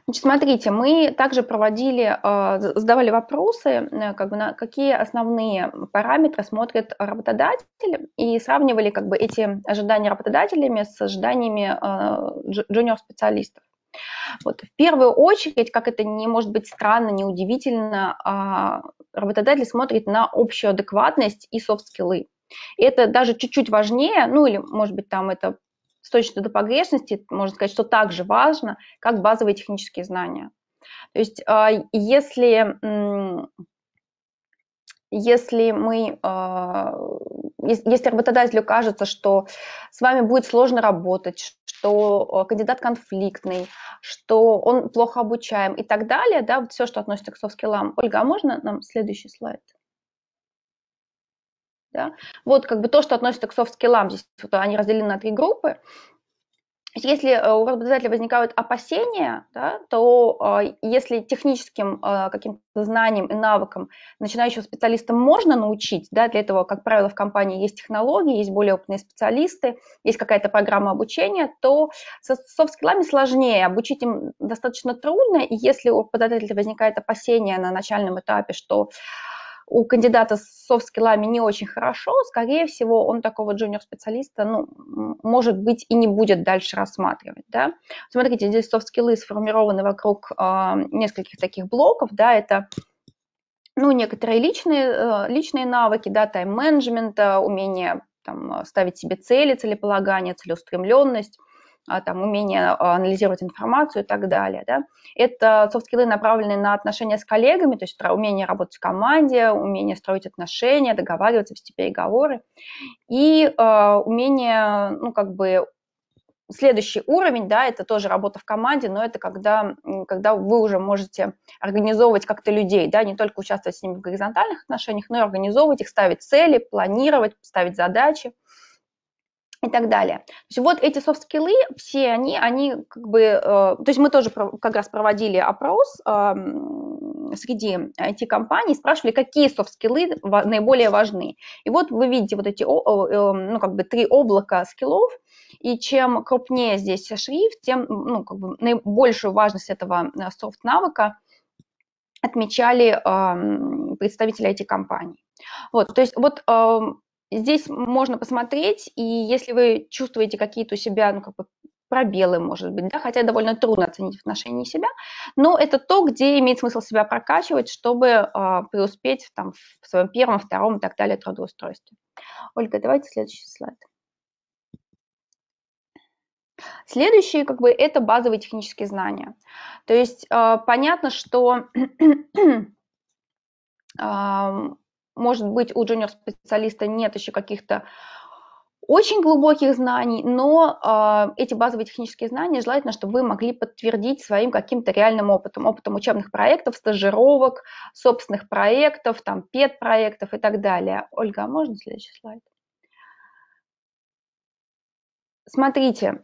Значит, смотрите, мы также проводили, а, задавали вопросы, э, как бы на какие основные параметры смотрят работодатели и сравнивали как бы эти ожидания работодателями с ожиданиями а, джуниор-специалистов. Вот. В первую очередь, как это не может быть странно, не удивительно, а, работодатель смотрит на общую адекватность и софт-скиллы. Это даже чуть-чуть важнее, ну или, может быть, там это с точностью до погрешности, можно сказать, что так же важно, как базовые технические знания. То есть а, если, если мы, а, если работодателю кажется, что с вами будет сложно работать, что кандидат конфликтный, что он плохо обучаем и так далее, да, вот все, что относится к софт-скиллам. Ольга, а можно нам следующий слайд? Да? Вот как бы то, что относится к софт-скиллам, здесь вот они разделены на три группы. если э, у работодателя возникают опасения, да, то э, если техническим э, каким-то знанием и навыкам начинающего специалиста можно научить, да, для этого, как правило, в компании есть технологии, есть более опытные специалисты, есть какая-то программа обучения, то со софт-скиллами сложнее, обучить им достаточно трудно, и если у работодателя возникает опасение на начальном этапе, что у кандидата с софт-скиллами не очень хорошо, скорее всего, он такого junior-специалиста, ну, может быть, и не будет дальше рассматривать, да. Смотрите, здесь софт-скиллы сформированы вокруг э, нескольких таких блоков, да, это ну, некоторые личные, э, личные навыки, да, тайм-менеджмента, умение там, ставить себе цели, целеполагание, целеустремленность, там, умение а, анализировать информацию и так далее. Да. Это софт-скиллы, направленные на отношения с коллегами, то есть умение работать в команде, умение строить отношения, договариваться, вести переговоры. И э, умение, ну, как бы, следующий уровень, да, это тоже работа в команде, но это когда, когда вы уже можете организовывать как-то людей, да, не только участвовать с ними в горизонтальных отношениях, но и организовывать их, ставить цели, планировать, ставить задачи и так далее. То есть вот эти софт-скиллы, все они, они как бы, э, то есть мы тоже как раз проводили опрос э, среди IT-компаний, спрашивали, какие софт-скиллы наиболее важны. И вот вы видите вот эти, э, ну, как бы три облака скиллов, и чем крупнее здесь шрифт, тем, ну, как бы наибольшую важность этого э, софт-навыка отмечали э, представители IT-компаний. Вот, то есть вот Здесь можно посмотреть, и если вы чувствуете какие-то у себя, ну, как бы пробелы, может быть, да, хотя довольно трудно оценить в отношении себя, но это то, где имеет смысл себя прокачивать, чтобы э, преуспеть там, в своем первом, втором и так далее трудоустройстве. Ольга, давайте следующий слайд. Следующие, как бы, это базовые технические знания. То есть э, понятно, что может быть, у джуниор-специалиста нет еще каких-то очень глубоких знаний, но э, эти базовые технические знания желательно, чтобы вы могли подтвердить своим каким-то реальным опытом, опытом учебных проектов, стажировок, собственных проектов, там, пет-проектов и так далее. Ольга, а можно следующий слайд? Смотрите,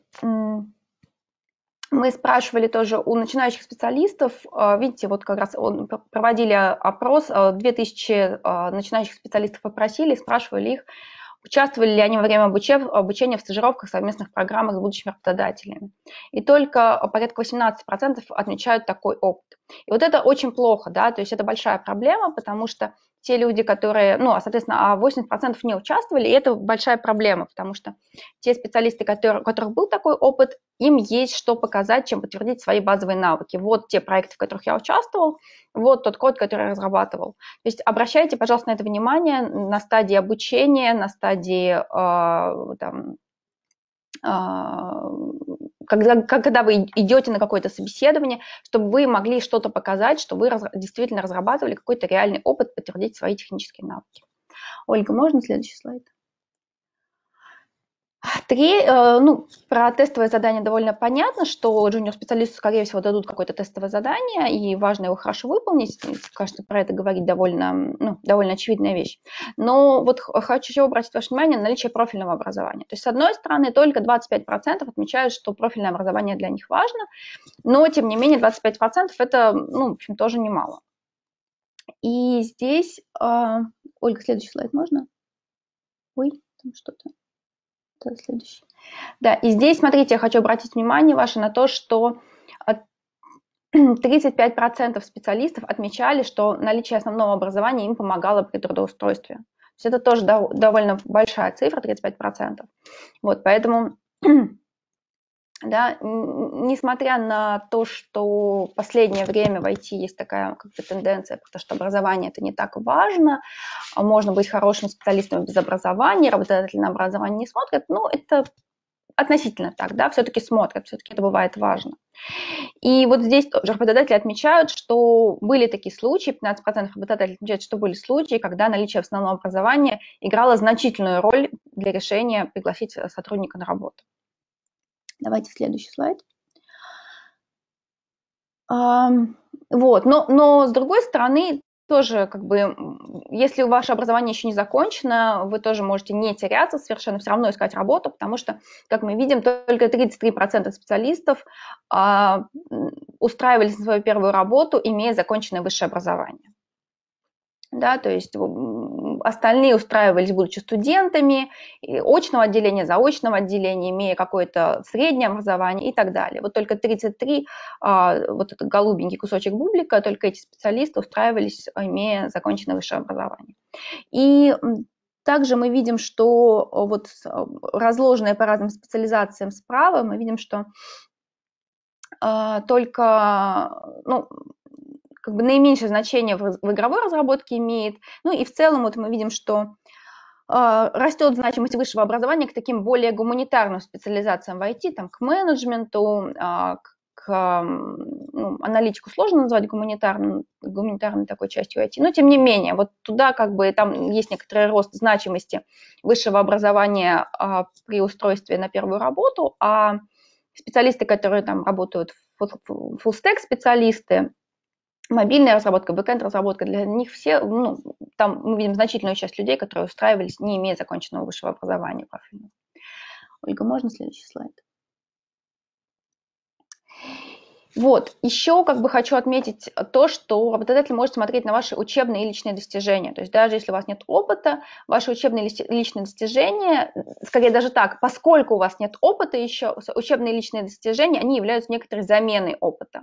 мы спрашивали тоже у начинающих специалистов, а, видите, вот как раз он, проводили опрос, 2000 а, а, начинающих специалистов попросили, спрашивали их, участвовали ли они во время обучения в стажировках, совместных программах с будущими работодателями. И только порядка 18% отмечают такой опыт. И вот это очень плохо, да, то есть это большая проблема, потому что те люди, которые, ну, соответственно, а 80% не участвовали, и это большая проблема, потому что те специалисты, которые, у которых был такой опыт, им есть что показать, чем подтвердить свои базовые навыки. Вот те проекты, в которых я участвовал, вот тот код, который я разрабатывал. То есть обращайте, пожалуйста, на это внимание на стадии обучения, на стадии э, там, когда, когда вы идете на какое-то собеседование, чтобы вы могли что-то показать, что вы раз, действительно разрабатывали какой-то реальный опыт, подтвердить свои технические навыки. Ольга, можно следующий слайд? Три, э, ну, про тестовое задание довольно понятно, что джуниор-специалисту, скорее всего, дадут какое-то тестовое задание, и важно его хорошо выполнить. Кажется, про это говорить довольно, ну, довольно очевидная вещь. Но вот хочу еще обратить ваше внимание на наличие профильного образования. То есть, с одной стороны, только 25% отмечают, что профильное образование для них важно, но, тем не менее, 25% это, ну, в общем, тоже немало. И здесь, э, Ольга, следующий слайд можно? Ой, там что-то следующий. Да, и здесь, смотрите, я хочу обратить внимание ваше на то, что 35% специалистов отмечали, что наличие основного образования им помогало при трудоустройстве. То есть это тоже довольно большая цифра, 35%. Вот, поэтому да, несмотря на то, что в последнее время в IT есть такая как бы, тенденция, потому что образование это не так важно, а можно быть хорошим специалистом без образования, работодатели на образование не смотрят, ну, это относительно так, да, все-таки смотрят, все-таки это бывает важно. И вот здесь тоже работодатели отмечают, что были такие случаи, 15% работодателей отмечают, что были случаи, когда наличие основного образования играло значительную роль для решения пригласить сотрудника на работу. Давайте следующий слайд. Вот, но, но с другой стороны, тоже как бы, если ваше образование еще не закончено, вы тоже можете не теряться совершенно, все равно искать работу, потому что, как мы видим, только 33% специалистов а, устраивались на свою первую работу, имея законченное высшее образование да, то есть остальные устраивались, будучи студентами, очного отделения, заочного отделения, имея какое-то среднее образование и так далее. Вот только 33, а, вот этот голубенький кусочек бублика, только эти специалисты устраивались, имея законченное высшее образование. И также мы видим, что вот разложенные по разным специализациям справа, мы видим, что а, только ну, как бы наименьшее значение в, в игровой разработке имеет. Ну и в целом вот мы видим, что э, растет значимость высшего образования к таким более гуманитарным специализациям в IT, там, к менеджменту, э, к ну, аналитику сложно назвать гуманитарным, гуманитарной такой частью IT, но тем не менее, вот туда как бы там есть некоторый рост значимости высшего образования а, при устройстве на первую работу, а специалисты, которые там работают, full-stack специалисты, мобильная разработка, бэкэнд-разработка, для них все, ну, там мы видим значительную часть людей, которые устраивались, не имея законченного высшего образования профильного. Ольга, можно следующий слайд? Вот, еще как бы хочу отметить то, что работодатель может смотреть на ваши учебные и личные достижения. То есть даже если у вас нет опыта, ваши учебные и личные достижения, скорее даже так, поскольку у вас нет опыта еще, учебные и личные достижения, они являются некоторой заменой опыта.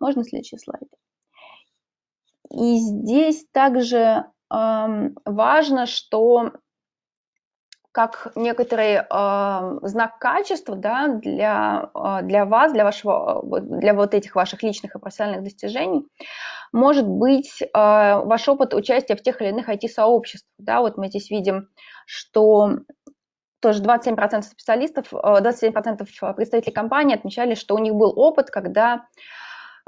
Можно следующий слайд? И здесь также э, важно, что как некоторый э, знак качества да, для, э, для вас, для, вашего, для вот этих ваших личных и профессиональных достижений, может быть э, ваш опыт участия в тех или иных IT-сообществах. Да, вот мы здесь видим, что тоже 27% специалистов, 27% представителей компании отмечали, что у них был опыт, когда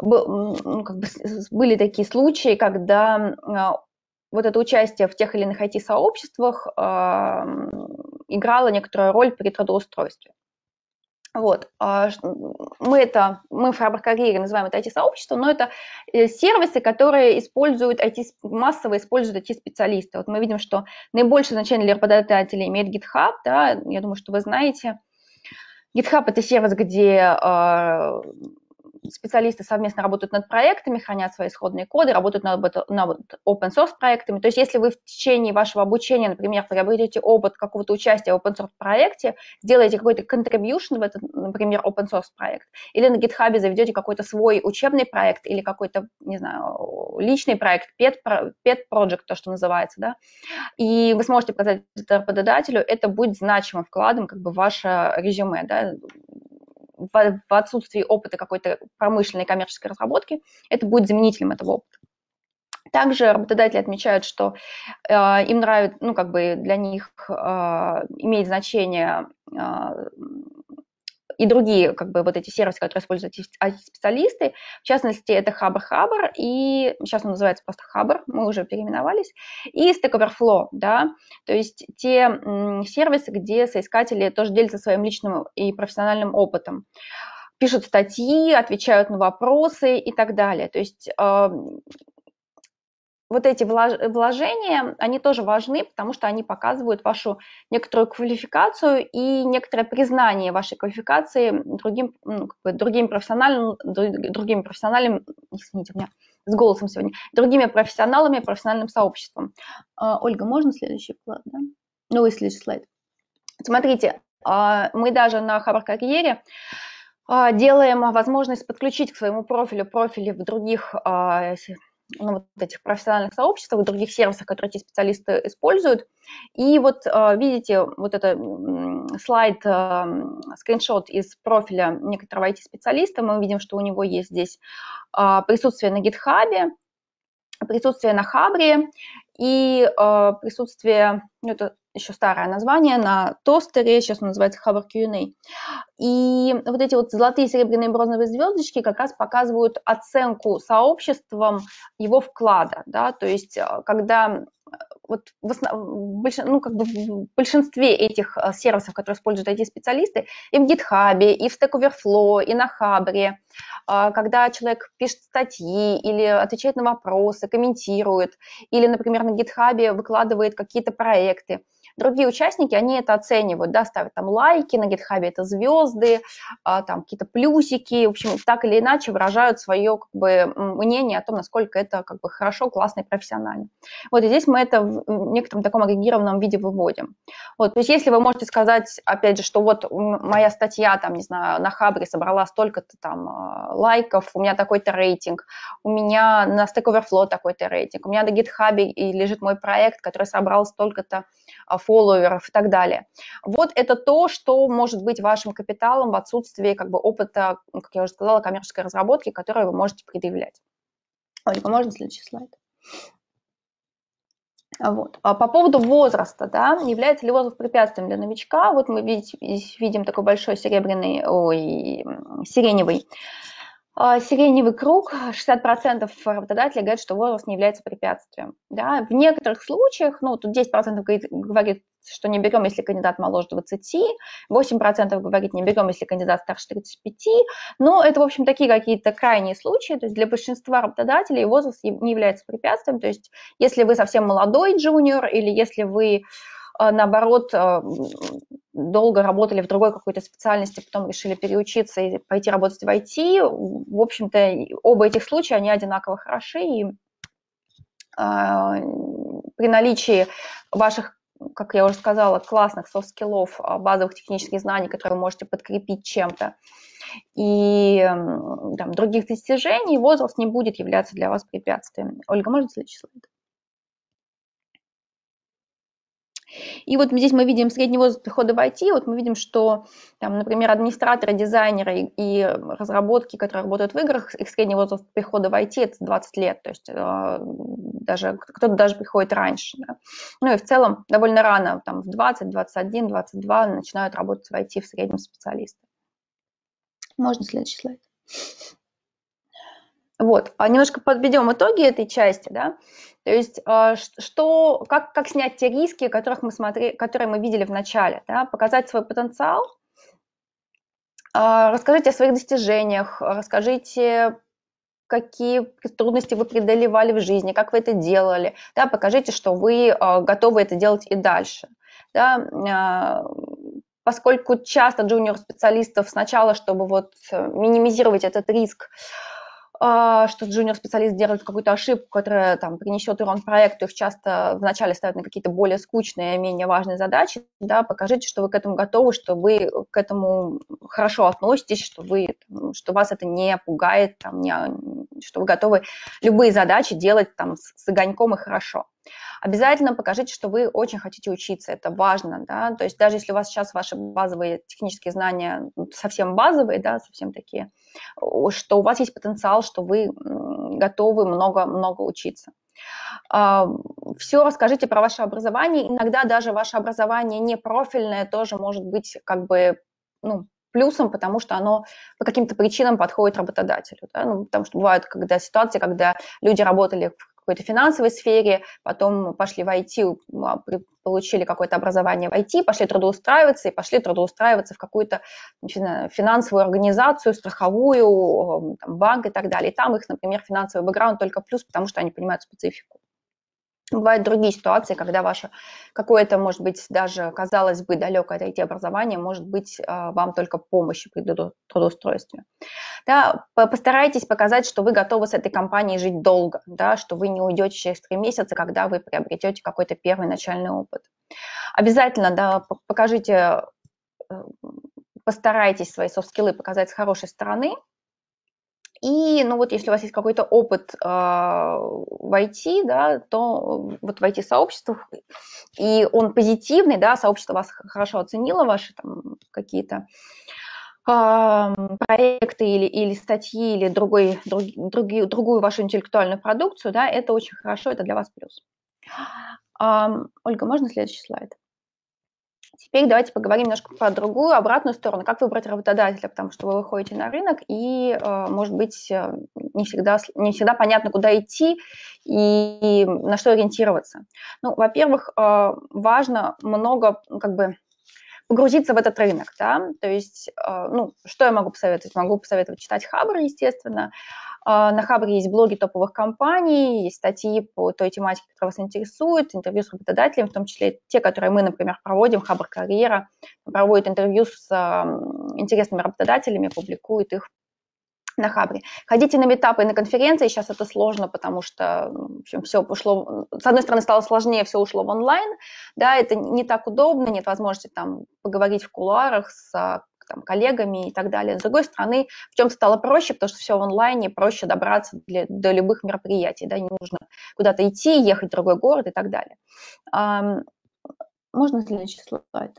как бы были такие случаи, когда а, вот это участие в тех или иных IT-сообществах играло некоторую роль при трудоустройстве. Вот. А, мы это, мы в Фрабр карьере называем это IT-сообщество, но это э, сервисы, которые используют IT, массово используют IT-специалисты. Вот мы видим, что наибольшее значение для работодателей имеет GitHub, да, я думаю, что вы знаете. GitHub – это сервис, где а, специалисты совместно работают над проектами, хранят свои исходные коды, работают над, над open source проектами. То есть если вы в течение вашего обучения, например, приобретете опыт какого-то участия в open source проекте, сделаете какой-то contribution в этот, например, open source проект, или на GitHub заведете какой-то свой учебный проект или какой-то, не знаю, личный проект, pet, pet project, то, что называется, да, и вы сможете показать это работодателю, это будет значимым вкладом как бы в ваше резюме, да, в, отсутствии опыта какой-то промышленной коммерческой разработки, это будет заменителем этого опыта. Также работодатели отмечают, что э, им нравится, ну, как бы для них э, имеет значение э, и другие как бы вот эти сервисы, которые используют специалисты. В частности, это Хабр Хабр, и сейчас он называется просто Хабр, мы уже переименовались, и Stack Overflow, да, то есть те сервисы, где соискатели тоже делятся своим личным и профессиональным опытом пишут статьи, отвечают на вопросы и так далее. То есть вот эти вложения, они тоже важны, потому что они показывают вашу некоторую квалификацию и некоторое признание вашей квалификации другим, ну, как бы другим профессиональным, другими профессиональными, извините, меня с голосом сегодня, другими профессионалами, профессиональным сообществом. А, Ольга, можно следующий слайд? Да? Ну, и следующий слайд. Смотрите, а, мы даже на Хабар Карьере а, делаем возможность подключить к своему профилю профили в других ну, вот этих профессиональных сообществах, других сервисах, которые эти специалисты используют. И вот а, видите, вот это слайд, а, скриншот из профиля некоторого IT-специалиста. Мы видим, что у него есть здесь а, присутствие на GitHub, присутствие на Хабре и присутствие, ну, это еще старое название, на тостере, сейчас он называется Хабр Q&A. И вот эти вот золотые, серебряные, бронзовые звездочки как раз показывают оценку сообществом его вклада, да, то есть э, когда вот в, основ, ну, как бы в большинстве этих э, сервисов, которые используют IT-специалисты, и в GitHub, и в Stack Overflow, и на Хабре, а, когда человек пишет статьи или отвечает на вопросы, комментирует, или, например, на GitHub выкладывает какие-то проекты, Другие участники, они это оценивают, да, ставят там лайки, на GitHub это звезды, а, там какие-то плюсики, в общем, так или иначе выражают свое как бы, мнение о том, насколько это как бы хорошо, классно и профессионально. Вот и здесь мы это в некотором таком агрегированном виде выводим. Вот, то есть если вы можете сказать, опять же, что вот моя статья, там, не знаю, на Хабре собрала столько-то там а, лайков, у меня такой-то рейтинг, у меня на Stack Overflow такой-то рейтинг, у меня на GitHub лежит мой проект, который собрал столько-то фолловеров и так далее. Вот это то, что может быть вашим капиталом в отсутствии как бы опыта, как я уже сказала, коммерческой разработки, которую вы можете предъявлять. Ольга, можно следующий слайд? Вот. А по поводу возраста, да, является ли возраст препятствием для новичка? Вот мы видим такой большой серебряный, ой, сиреневый а, сиреневый круг, 60% работодателей говорят, что возраст не является препятствием. Да? В некоторых случаях, ну, тут 10% говорит, говорит, что не берем, если кандидат моложе 20, 8% говорит, не берем, если кандидат старше 35, но это, в общем, такие какие-то крайние случаи, то есть для большинства работодателей возраст не является препятствием, то есть если вы совсем молодой junior или если вы а, наоборот, а, долго работали в другой какой-то специальности, потом решили переучиться и пойти работать в IT. В общем-то, оба этих случая, они одинаково хороши, и а, при наличии ваших как я уже сказала, классных софт-скиллов, базовых технических знаний, которые вы можете подкрепить чем-то, и там, других достижений, возраст не будет являться для вас препятствием. Ольга, можно следующий слайд? И вот здесь мы видим средний возраст прихода в IT, вот мы видим, что, там, например, администраторы, дизайнеры и разработки, которые работают в играх, их средний возраст прихода в IT – это 20 лет, то есть э, даже кто-то даже приходит раньше. Да. Ну и в целом довольно рано, там в 20, 21, 22 начинают работать в IT в среднем специалисты. Можно следующий слайд. Вот, а немножко подведем итоги этой части, да. То есть а, что, как, как снять те риски, которых мы смотри, которые мы видели в начале, да? показать свой потенциал, а, расскажите о своих достижениях, расскажите, какие трудности вы преодолевали в жизни, как вы это делали, да? покажите, что вы а, готовы это делать и дальше. Да? Поскольку часто джуниор-специалистов сначала, чтобы вот э, минимизировать этот риск, что джуниор-специалист делает какую-то ошибку, которая там, принесет урон проекту, их часто вначале ставят на какие-то более скучные, менее важные задачи, да, покажите, что вы к этому готовы, что вы к этому хорошо относитесь, что, вы, что вас это не пугает, там, не, что вы готовы любые задачи делать там, с, с огоньком и хорошо. Обязательно покажите, что вы очень хотите учиться, это важно, да, то есть даже если у вас сейчас ваши базовые технические знания совсем базовые, да, совсем такие, что у вас есть потенциал, что вы готовы много-много учиться. А, Все расскажите про ваше образование. Иногда даже ваше образование не профильное тоже может быть как бы ну, плюсом, потому что оно по каким-то причинам подходит работодателю. Да? Ну, потому что бывают когда ситуации, когда люди работали какой-то финансовой сфере, потом пошли в IT, а, получили какое-то образование в IT, пошли трудоустраиваться и пошли трудоустраиваться в какую-то финансовую организацию, страховую, там, банк и так далее. И там их, например, финансовый бэкграунд только плюс, потому что они понимают специфику. Бывают другие ситуации, когда ваше какое-то, может быть, даже, казалось бы, далекое от IT-образования может быть а, вам только помощью при трудоустройстве. Да, постарайтесь показать, что вы готовы с этой компанией жить долго, да, что вы не уйдете через три месяца, когда вы приобретете какой-то первый начальный опыт. Обязательно да, покажите, э, постарайтесь свои софт-скиллы показать с хорошей стороны, и, ну вот, если у вас есть какой-то опыт э, в да, то вот в IT-сообществах, и он позитивный, да, сообщество вас хорошо оценило, ваши там какие-то проекты или, или статьи, или другой, друг, друг, другую вашу интеллектуальную продукцию, да, это очень хорошо, это для вас плюс. Ольга, можно следующий слайд? Теперь давайте поговорим немножко про другую, обратную сторону, как выбрать работодателя, потому что вы выходите на рынок, и, э, может быть, э, не всегда, не всегда понятно, куда идти и на что ориентироваться. Ну, во-первых, э, важно много, как бы, погрузиться в этот рынок, да, то есть, ну, что я могу посоветовать? Могу посоветовать читать Хабр, естественно, на Хабре есть блоги топовых компаний, есть статьи по той тематике, которая вас интересует, интервью с работодателями, в том числе те, которые мы, например, проводим, Хабр Карьера, проводит интервью с интересными работодателями, публикует их на Хабре. Ходите на метапы и на конференции, сейчас это сложно, потому что в общем, все ушло, с одной стороны, стало сложнее, все ушло в онлайн, да, это не так удобно, нет возможности там поговорить в кулуарах с там, коллегами и так далее. С другой стороны, в чем стало проще, потому что все в онлайне, проще добраться для, до любых мероприятий, да, не нужно куда-то идти, ехать в другой город и так далее. Можно следующий слайд?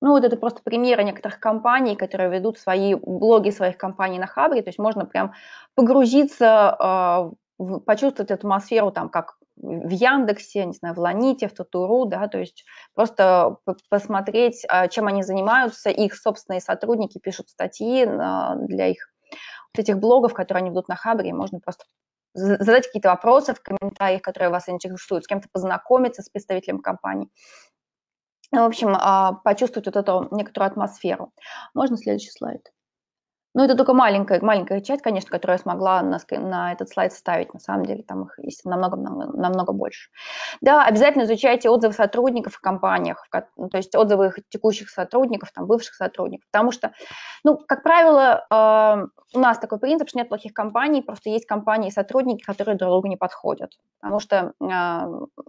Ну, вот это просто примеры некоторых компаний, которые ведут свои блоги своих компаний на Хабре, то есть можно прям погрузиться, э, почувствовать атмосферу там, как в Яндексе, не знаю, в Ланите, в Татуру, да, то есть просто посмотреть, а, чем они занимаются, их собственные сотрудники пишут статьи для их вот этих блогов, которые они ведут на Хабре, можно просто задать какие-то вопросы в комментариях, которые вас интересуют, с кем-то познакомиться, с представителем компании. В общем, а, почувствовать вот эту некоторую атмосферу. Можно следующий слайд? Ну, это только маленькая, маленькая часть, конечно, которую я смогла на, на этот слайд вставить. На самом деле там их есть намного, намного, намного больше. Да, обязательно изучайте отзывы сотрудников в компаниях, ну, то есть отзывы их текущих сотрудников, там, бывших сотрудников. Потому что, ну, как правило, э, у нас такой принцип, что нет плохих компаний, просто есть компании и сотрудники, которые друг другу не подходят. Потому что э,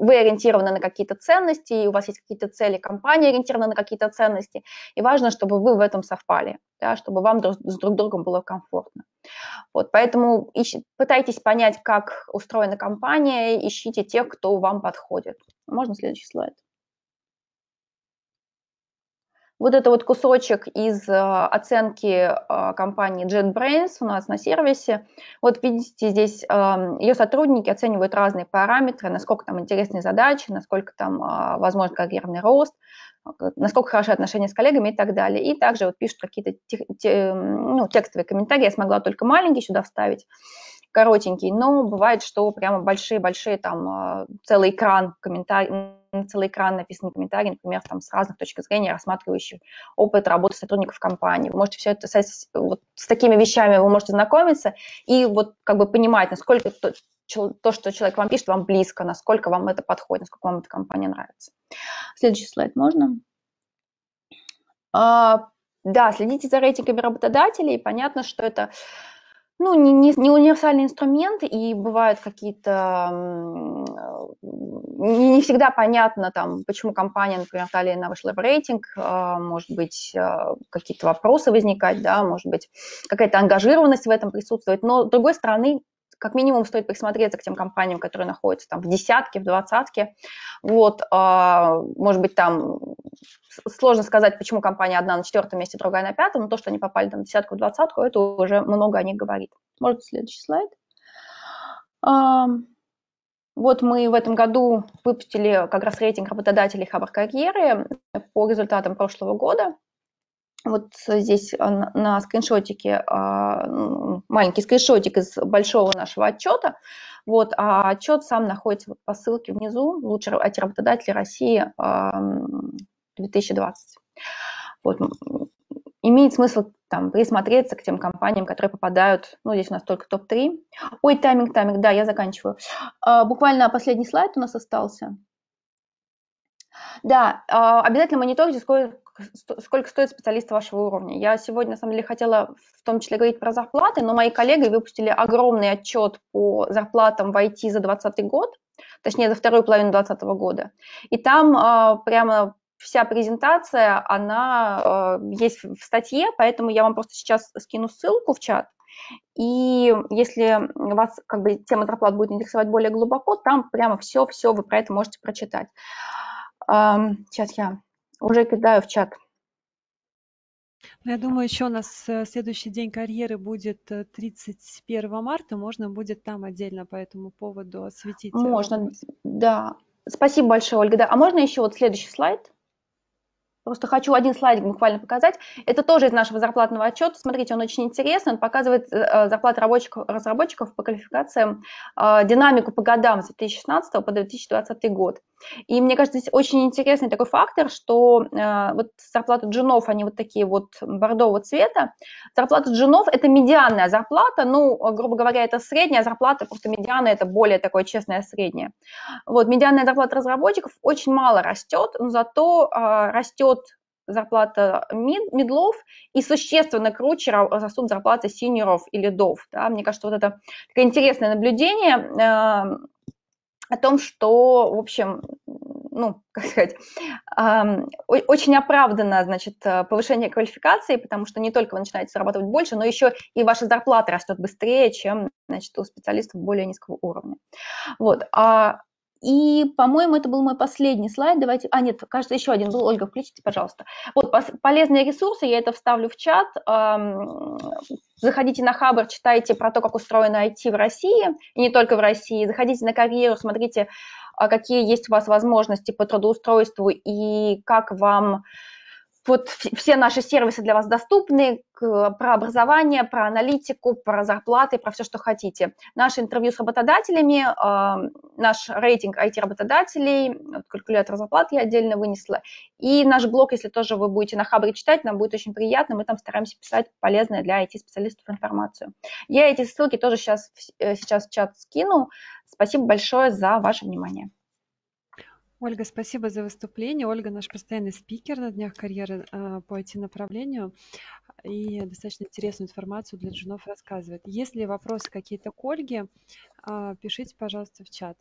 вы ориентированы на какие-то ценности, и у вас есть какие-то цели, компания ориентирована на какие-то ценности, и важно, чтобы вы в этом совпали, да, чтобы вам друг, с друг другом было комфортно. Вот, поэтому ищ, пытайтесь понять, как устроена компания, ищите тех, кто вам подходит. Можно следующий слайд? Вот это вот кусочек из э, оценки э, компании JetBrains у нас на сервисе. Вот видите, здесь эм, ее сотрудники оценивают разные параметры, насколько там интересные задачи, насколько там э, возможен карьерный рост, насколько хорошие отношения с коллегами и так далее. И также вот пишут какие-то ну, текстовые комментарии, я смогла только маленький сюда вставить коротенький, но бывает, что прямо большие-большие там целый экран целый экран написанный комментарий, например, там с разных точек зрения, рассматривающий опыт работы сотрудников компании. Вы можете все это с, вот, с такими вещами вы можете знакомиться и вот как бы понимать, насколько то, то, что человек вам пишет, вам близко, насколько вам это подходит, насколько вам эта компания нравится. Следующий слайд можно? А, да, следите за рейтингами работодателей. Понятно, что это ну, не, не, не универсальный инструмент, и бывают какие-то... Не, не всегда понятно, там, почему компания, например, далее на вышла в рейтинг, а, может быть, а, какие-то вопросы возникать, да, может быть, какая-то ангажированность в этом присутствует, но, с другой стороны, как минимум стоит присмотреться к тем компаниям, которые находятся там в десятке, в двадцатке. Вот, а, может быть, там сложно сказать, почему компания одна на четвертом месте, другая на пятом, но то, что они попали там в десятку, в двадцатку, это уже много о них говорит. Может, следующий слайд? А, вот мы в этом году выпустили как раз рейтинг работодателей Хабар карьеры по результатам прошлого года. Вот здесь а, на скриншотике, а, маленький скриншотик из большого нашего отчета. Вот, а отчет сам находится по ссылке внизу. Лучшие IT-работодатели России 2020. Вот. Имеет смысл там присмотреться к тем компаниям, которые попадают, ну, здесь у нас только топ-3. Ой, тайминг, тайминг, да, я заканчиваю. А, буквально последний слайд у нас остался. Да, обязательно мониторьте, сколько сколько стоит специалист вашего уровня. Я сегодня, на самом деле, хотела в том числе говорить про зарплаты, но мои коллеги выпустили огромный отчет по зарплатам в IT за 2020 год, точнее, за вторую половину 2020 года. И там э, прямо вся презентация, она э, есть в статье, поэтому я вам просто сейчас скину ссылку в чат. И если вас как бы тема зарплат будет интересовать более глубоко, там прямо все-все вы про это можете прочитать. Сейчас я уже кидаю в чат. Ну, я думаю, еще у нас э, следующий день карьеры будет 31 э, марта. Можно будет там отдельно по этому поводу осветить. Э, можно, да. Спасибо большое, Ольга. Да. А можно еще вот следующий слайд? Просто хочу один слайдик буквально показать. Это тоже из нашего зарплатного отчета. Смотрите, он очень интересный. Он показывает зарплаты разработчиков, разработчиков по квалификациям, динамику по годам с 2016 по 2020 год. И мне кажется, здесь очень интересный такой фактор, что э, вот зарплаты джунов, они вот такие вот бордового цвета. Зарплата джунов – это медианная зарплата, ну, грубо говоря, это средняя зарплата, просто медиана – это более такое честное среднее. Вот, медианная зарплата разработчиков очень мало растет, но зато э, растет зарплата мид, мидлов и существенно круче растут зарплаты сеньоров и лидов. Да? Мне кажется, вот это такое интересное наблюдение э, о том, что, в общем, ну, как сказать, э, очень оправдано, значит, повышение квалификации, потому что не только вы начинаете зарабатывать больше, но еще и ваша зарплата растет быстрее, чем, значит, у специалистов более низкого уровня. Вот. А и, по-моему, это был мой последний слайд. Давайте... А, нет, кажется, еще один был. Ольга, включите, пожалуйста. Вот, полезные ресурсы, я это вставлю в чат. Заходите на Хабр, читайте про то, как устроено IT в России, и не только в России. Заходите на карьеру, смотрите, а, какие есть у вас возможности по трудоустройству и как вам вот все наши сервисы для вас доступны, про образование, про аналитику, про зарплаты, про все, что хотите. Наше интервью с работодателями, а, наш рейтинг IT-работодателей, калькулятор зарплат я отдельно вынесла, и наш блог, если тоже вы будете на Хабре читать, нам будет очень приятно, мы там стараемся писать полезную для IT-специалистов информацию. Я эти ссылки тоже сейчас, э, сейчас в чат скину. Спасибо большое за ваше внимание. Ольга, спасибо за выступление. Ольга наш постоянный спикер на Днях карьеры э, по IT-направлению и достаточно интересную информацию для джунов рассказывает. Если вопросы какие-то к Ольге, э, пишите, пожалуйста, в чат.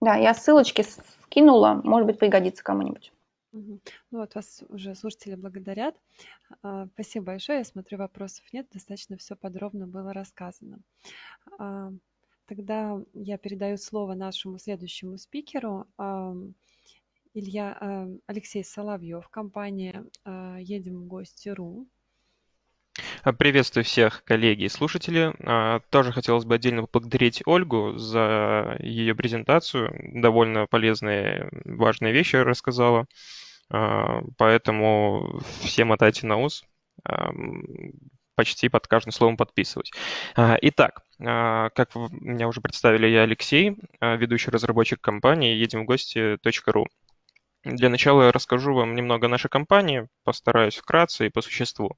Да, я ссылочки скинула, может быть, пригодится кому-нибудь. Ну вот вас уже слушатели благодарят. А, спасибо большое. Я смотрю, вопросов нет. Достаточно все подробно было рассказано. Тогда я передаю слово нашему следующему спикеру. Илья Алексей Соловьев, компания а, «Едем в гости.ру». А, приветствую всех коллеги и слушатели. А, тоже хотелось бы отдельно поблагодарить Ольгу за ее презентацию. Довольно полезные, важные вещи рассказала. Поэтому все мотайте на ус почти под каждым словом подписываюсь. А, итак, как меня уже представили, я Алексей, а, ведущий разработчик компании «Едем в гости.ру». Для начала я расскажу вам немного о нашей компании, постараюсь вкратце и по существу.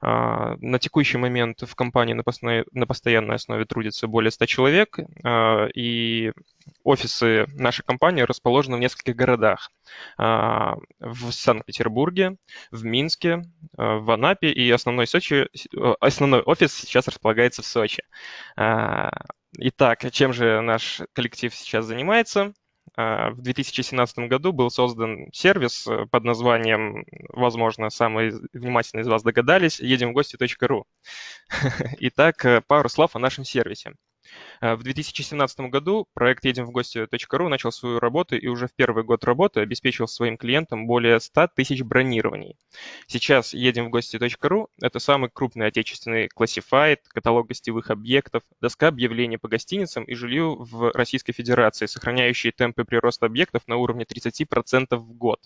А, на текущий момент в компании на постоянной основе трудится более 100 человек, а, и офисы нашей компании расположены в нескольких городах. А, в Санкт-Петербурге, в Минске, в Анапе, и основной, Сочи, основной офис сейчас располагается в Сочи. Итак, чем же наш коллектив сейчас занимается? А, в 2017 году был создан сервис э, под названием, возможно, самые внимательные из вас догадались, едем в гости.ру. Итак, э, пару слов о нашем сервисе. Э, в 2017 году проект «Едем в гости.ру» начал свою работу и уже в первый год работы обеспечил своим клиентам более 100 тысяч бронирований. Сейчас «Едем в гости.ру» — это самый крупный отечественный классифайт, каталог гостевых объектов, доска объявлений по гостиницам и жилью в Российской Федерации, сохраняющие темпы прироста объектов на уровне 30% в год.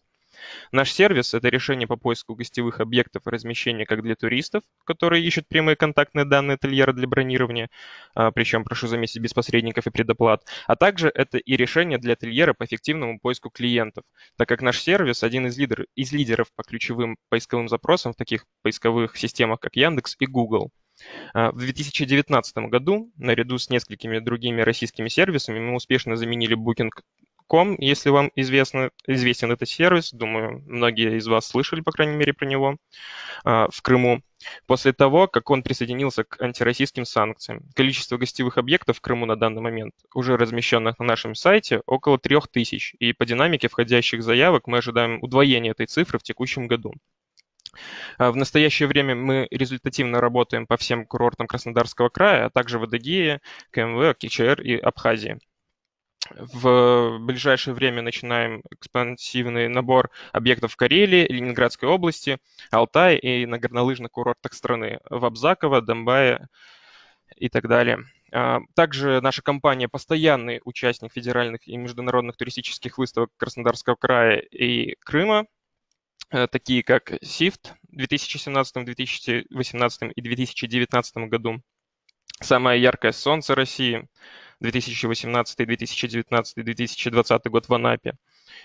Наш сервис – это решение по поиску гостевых объектов размещения как для туристов, которые ищут прямые контактные данные ательера для бронирования, а, причем, прошу заметить, без посредников и предоплат, а также это и решение для ательера по эффективному поиску клиентов, так как наш сервис один из, лидер, из лидеров по ключевым поисковым запросам в таких поисковых системах, как Яндекс и Google. А, в 2019 году, наряду с несколькими другими российскими сервисами, мы успешно заменили Booking Com, если вам известно, известен этот сервис, думаю, многие из вас слышали, по крайней мере, про него, а, в Крыму. После того, как он присоединился к антироссийским санкциям, количество гостевых объектов в Крыму на данный момент, уже размещенных на нашем сайте, около 3000, и по динамике входящих заявок мы ожидаем удвоения этой цифры в текущем году. А, в настоящее время мы результативно работаем по всем курортам Краснодарского края, а также в Адыгее, КМВ, КЧР и Абхазии. В ближайшее время начинаем экспансивный набор объектов в Карелии, Ленинградской области, Алтае и на горнолыжных курортах страны в Абзаково, Донбае и так далее. Также наша компания постоянный участник федеральных и международных туристических выставок Краснодарского края и Крыма, такие как SIFT в 2017, 2018 и 2019 году, Самое яркое солнце России 2018, 2019, 2020 год в Анапе.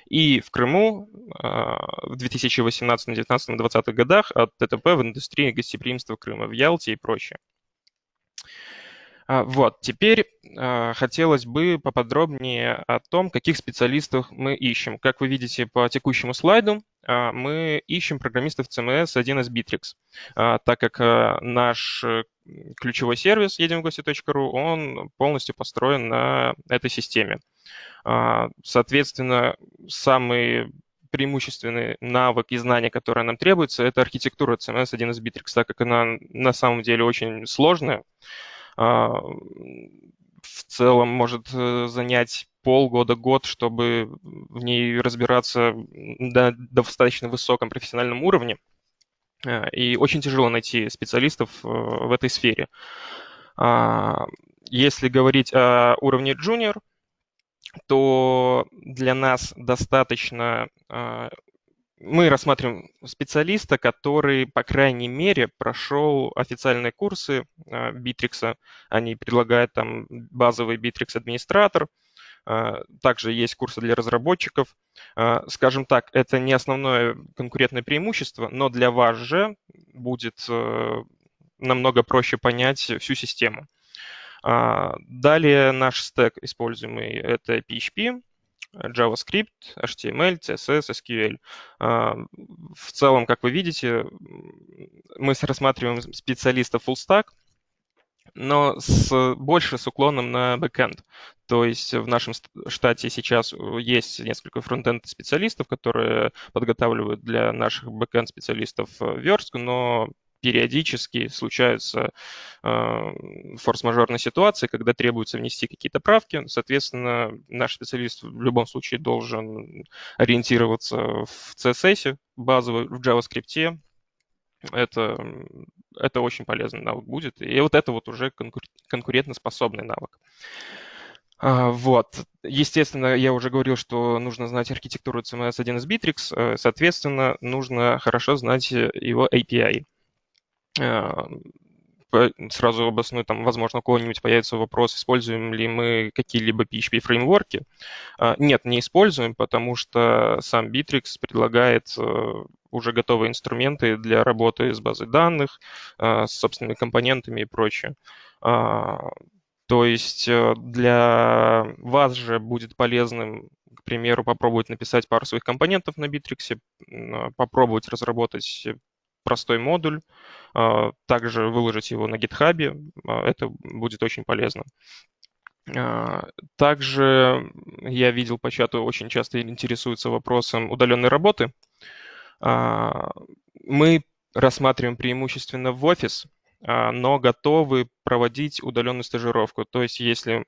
И в Крыму а, в 2018, 2019, 2020 годах от ТТП в индустрии гостеприимства Крыма в Ялте и прочее. А, вот, теперь а, хотелось бы поподробнее о том, каких специалистов мы ищем. Как вы видите по текущему слайду, а, мы ищем программистов CMS 1С Bittrex, так как наш э, ключевой сервис едемгости.ру, он полностью построен на этой системе. Соответственно, самый преимущественный навык и знания, которые нам требуются, это архитектура CMS 1С Bittrex, так как она на самом деле очень сложная. А, в целом может э, занять полгода-год, чтобы в ней разбираться на достаточно высоком профессиональном уровне. А, и очень тяжело найти специалистов э, в этой сфере. А, если говорить о уровне junior, то для нас достаточно мы рассматриваем специалиста, который, по крайней мере, прошел официальные курсы Bittrex. Они предлагают там базовый Bittrex администратор. А, также есть курсы для разработчиков. А, скажем так, это не основное конкурентное преимущество, но для вас же будет э, намного проще понять всю систему. А, далее наш стек используемый – это PHP, JavaScript, HTML, CSS, SQL. А, в целом, как вы видите, мы рассматриваем специалистов full stack, но с, больше с уклоном на backend. То есть в нашем штате сейчас есть несколько фронтенд специалистов, которые подготавливают для наших backend специалистов верстку, но периодически случаются э, форс-мажорные ситуации, когда требуется внести какие-то правки. Соответственно, наш специалист в любом случае должен ориентироваться в CSS, базово в JavaScript. Это, это очень полезный навык будет. И вот это вот уже конкурентоспособный навык. А, вот. Естественно, я уже говорил, что нужно знать архитектуру CMS 1 с Bittrex, э, соответственно, нужно хорошо знать его API. Э, сразу обосную, там, возможно, у кого-нибудь появится вопрос, используем ли мы какие-либо PHP-фреймворки. Э, нет, не используем, потому что сам Bittrex предлагает э, уже готовые инструменты для работы с базой данных, с собственными компонентами и прочее. То есть для вас же будет полезным, к примеру, попробовать написать пару своих компонентов на Bittrex, попробовать разработать простой модуль, а, также выложить его на GitHub, а, это будет очень полезно. А, также я видел по чату, очень часто интересуются вопросом удаленной работы. Мы рассматриваем преимущественно в офис, но готовы проводить удаленную стажировку. То есть, если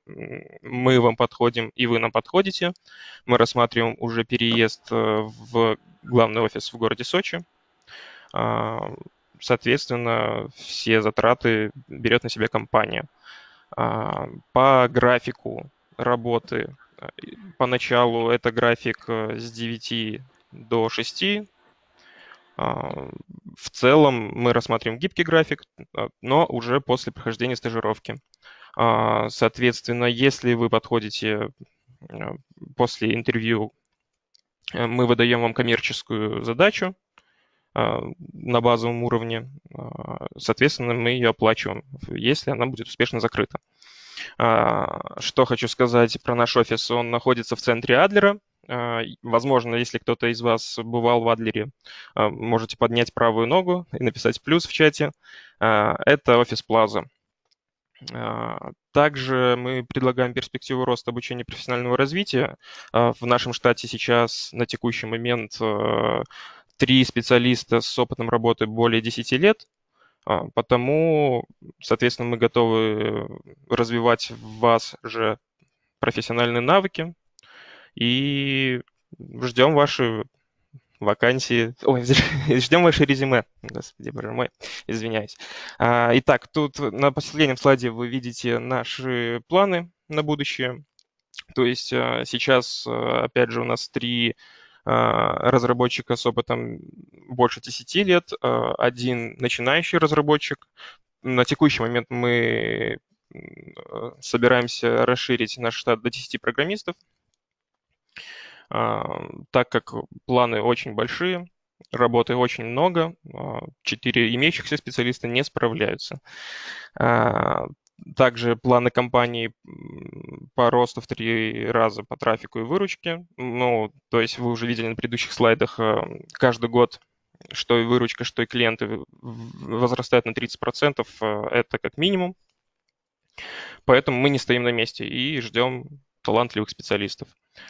мы вам подходим и вы нам подходите, мы рассматриваем уже переезд э, в главный офис в городе Сочи, соответственно, все затраты берет на себя компания. А, по графику работы поначалу это график э, с 9 до 6. А, в целом мы рассматриваем гибкий график, но уже после прохождения стажировки. Соответственно, если вы подходите после интервью, э, мы выдаем вам коммерческую задачу, а, на базовом уровне. А, соответственно, мы ее оплачиваем, если она будет успешно закрыта. А, что хочу сказать про наш офис. Он находится в центре Адлера. Возможно, если кто-то из вас бывал в Адлере, можете поднять правую ногу и написать плюс в чате. Это офис Плаза. Также мы предлагаем перспективу роста обучения профессионального развития. В нашем штате сейчас на текущий момент три специалиста с опытом работы более 10 лет, а, потому, соответственно, мы готовы развивать в вас же профессиональные навыки и ждем ваши вакансии. Ой, ждем ваше резюме. Господи, боже мой, извиняюсь. А, итак, тут на последнем слайде вы видите наши планы на будущее. То есть а, сейчас, опять же, у нас три разработчика с опытом больше 10 лет, один начинающий разработчик. На текущий момент мы собираемся расширить наш штат до 10 программистов. А, так как планы очень большие, работы очень много, а, четыре имеющихся специалиста не справляются. Также планы компании по росту в три раза по трафику и выручке. Ну, то есть вы уже видели на предыдущих слайдах, каждый год что и выручка, что и клиенты возрастают на 30%, это как минимум. Поэтому мы не стоим на месте и ждем талантливых специалистов.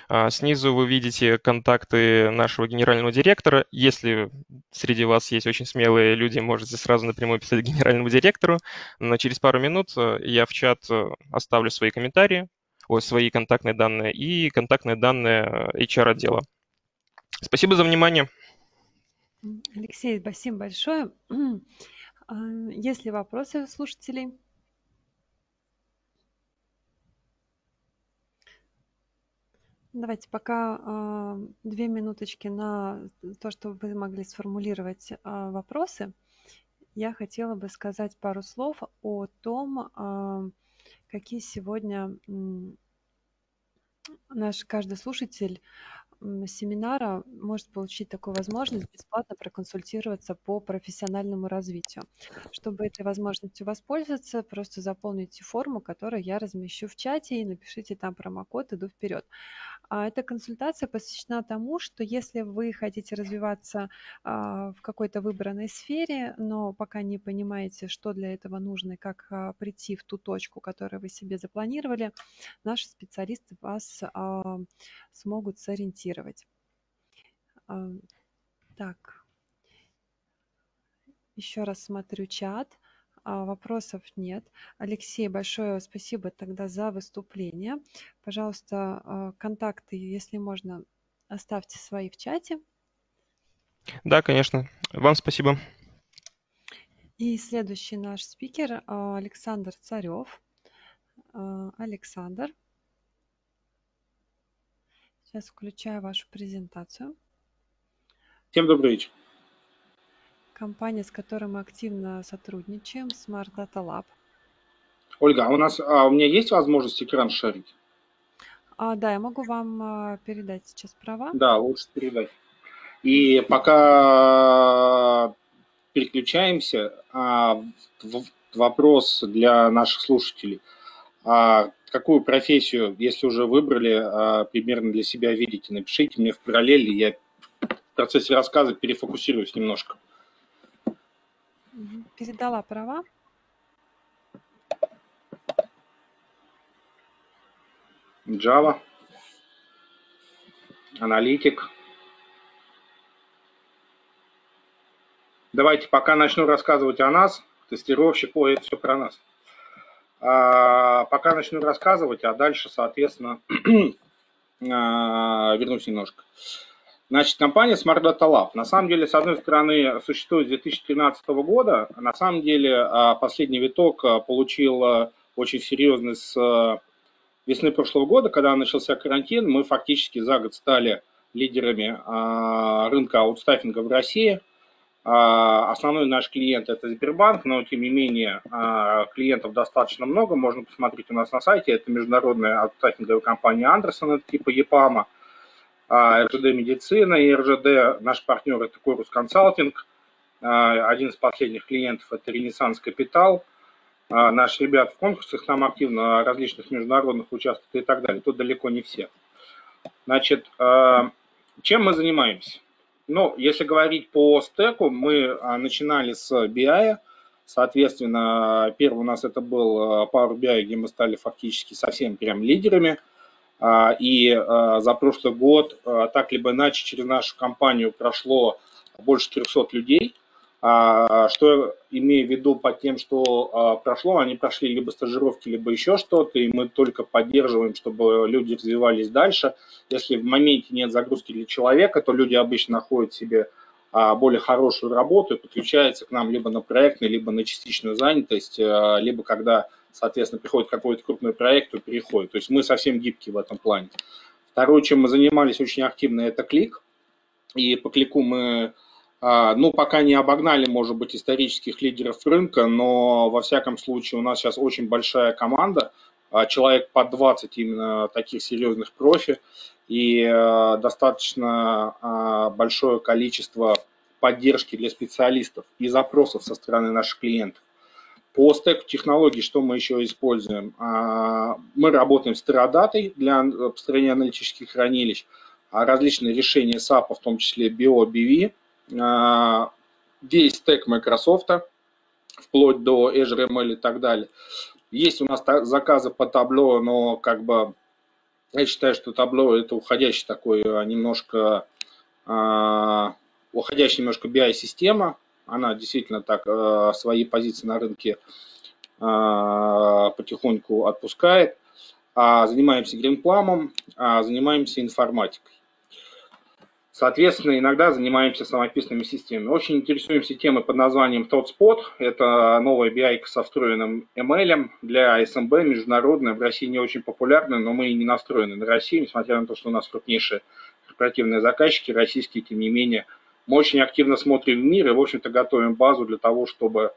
А, снизу вы видите контакты нашего генерального директора. Если среди вас есть очень смелые люди, можете сразу напрямую писать генеральному директору. Но через пару минут э, я в чат э, оставлю свои комментарии, о, свои контактные данные и контактные данные э, HR-отдела. Спасибо за внимание. Алексей, спасибо большое. А, есть ли вопросы слушателей? Давайте пока а, две минуточки на то, чтобы вы могли сформулировать а, вопросы. Я хотела бы сказать пару слов о том, а, какие сегодня наш каждый слушатель семинара может получить такую возможность бесплатно проконсультироваться по профессиональному развитию. Чтобы этой возможностью воспользоваться, просто заполните форму, которую я размещу в чате и напишите там промокод «Иду вперед». А эта консультация посвящена тому, что если вы хотите развиваться а, в какой-то выбранной сфере, но пока не понимаете, что для этого нужно и как а, прийти в ту точку, которую вы себе запланировали, наши специалисты вас смогут сориентировать. Так, еще раз смотрю чат. А, вопросов нет. Алексей, большое спасибо тогда за выступление. Пожалуйста, а, контакты, если можно, оставьте свои в чате. Да, конечно. Вам спасибо. И следующий наш спикер а, Александр Царев. Александр. Сейчас включаю вашу презентацию. Всем добрый вечер компания, с которой мы активно сотрудничаем, Smart Data Lab. Ольга, а у нас, а у меня есть возможность экран шарить? А, да, я могу вам а, передать сейчас права. Да, лучше передать. И пока переключаемся, а, вопрос для наших слушателей. А какую профессию, если уже выбрали, а, примерно для себя видите? Напишите мне в параллели, я в процессе рассказа перефокусируюсь немножко. Передала права. Java, аналитик. Давайте пока начну рассказывать о нас. Тестировщик, ой, это все про нас. А, пока начну рассказывать, а дальше, соответственно, а, вернусь немножко. Значит, компания Smart Data Lab. На самом деле, с одной стороны, существует с 2013 года. На самом деле, а, последний виток получил очень серьезный с весны прошлого года, когда начался карантин. Мы фактически за год стали лидерами рынка аутстаффинга в России. Основной наш клиент это Сбербанк, но тем не менее клиентов достаточно много. Можно посмотреть у нас на сайте. Это международная аутстаффинговая компания Андерсон, это типа ЕПАМа. А, РЖД медицина и РЖД, наш партнер это Корус Консалтинг, а, один из последних клиентов это Ренессанс Капитал, а, наши ребята в конкурсах там активно различных международных участвуют и так далее, тут далеко не все. Значит, чем мы занимаемся? Ну, если говорить по стеку, мы начинали с BI, соответственно, первый у нас это был Power BI, где мы стали фактически совсем прям лидерами – а, и а, за прошлый год а, так либо иначе через нашу компанию прошло больше 300 людей. А, что имею в виду под тем, что а, прошло, они прошли либо стажировки, либо еще что-то, и мы только поддерживаем, чтобы люди развивались дальше. Если в моменте нет загрузки для человека, то люди обычно находят себе а, более хорошую работу и подключаются к нам либо на проектный, либо на частичную занятость, либо когда, соответственно, приходит какой-то крупный проект, то переходит. То есть мы совсем гибкие в этом плане. Второе, чем мы занимались очень активно, это клик. И по клику мы ну, пока не обогнали, может быть, исторических лидеров рынка, но во всяком случае у нас сейчас очень большая команда, а, человек по 20 именно таких серьезных профи и а, достаточно большое количество поддержки для специалистов и запросов со стороны наших клиентов. По стеку технологий, что мы еще используем? Мы работаем с Teradata для построения аналитических хранилищ, различные решения SAP, в том числе BO, BV, а, весь стек Microsoft, вплоть до Azure ML и так далее. Есть у нас заказы по табло, но как бы я считаю, что табло это уходящий такой а, немножко uh, уходящая немножко BI-система. Она действительно так свои позиции на рынке потихоньку отпускает. А занимаемся гринпламом, а занимаемся информатикой. Соответственно, иногда занимаемся самописными системами. Очень интересуемся темой под названием TotSpot. Это новая BI со встроенным ML для SMB, международная, в России не очень популярная, но мы и не настроены на Россию, несмотря на то, что у нас крупнейшие корпоративные заказчики, российские, тем не менее. Мы очень активно смотрим в мир и, в общем-то, готовим базу для того, чтобы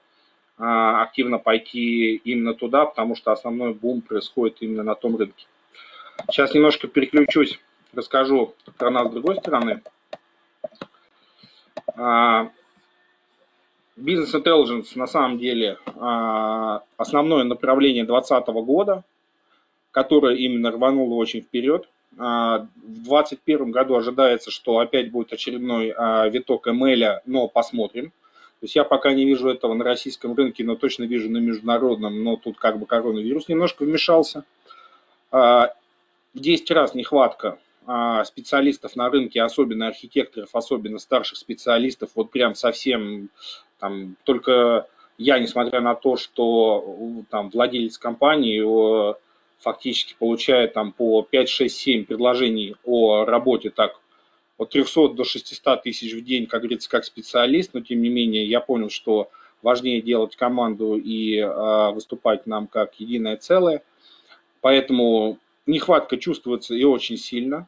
а, активно пойти именно туда, потому что основной бум происходит именно на том рынке. Сейчас немножко переключусь расскажу про нас с другой стороны. Бизнес Intelligence на самом деле а, основное направление 2020 года, которое именно рвануло очень вперед. А, в 2021 году ожидается, что опять будет очередной а, виток ML, но посмотрим. То есть я пока не вижу этого на российском рынке, но точно вижу на международном, но тут как бы коронавирус немножко вмешался. В 10 раз нехватка а, специалистов на рынке, особенно архитекторов, особенно старших специалистов, вот прям совсем там только я, несмотря на то, что там владелец компании фактически получает там по 5, 6, 7 предложений о работе так от 300 до 600 тысяч в день, как говорится, как специалист, но тем не менее я понял, что важнее делать команду и э, выступать нам как единое целое. Поэтому нехватка чувствуется и очень сильно.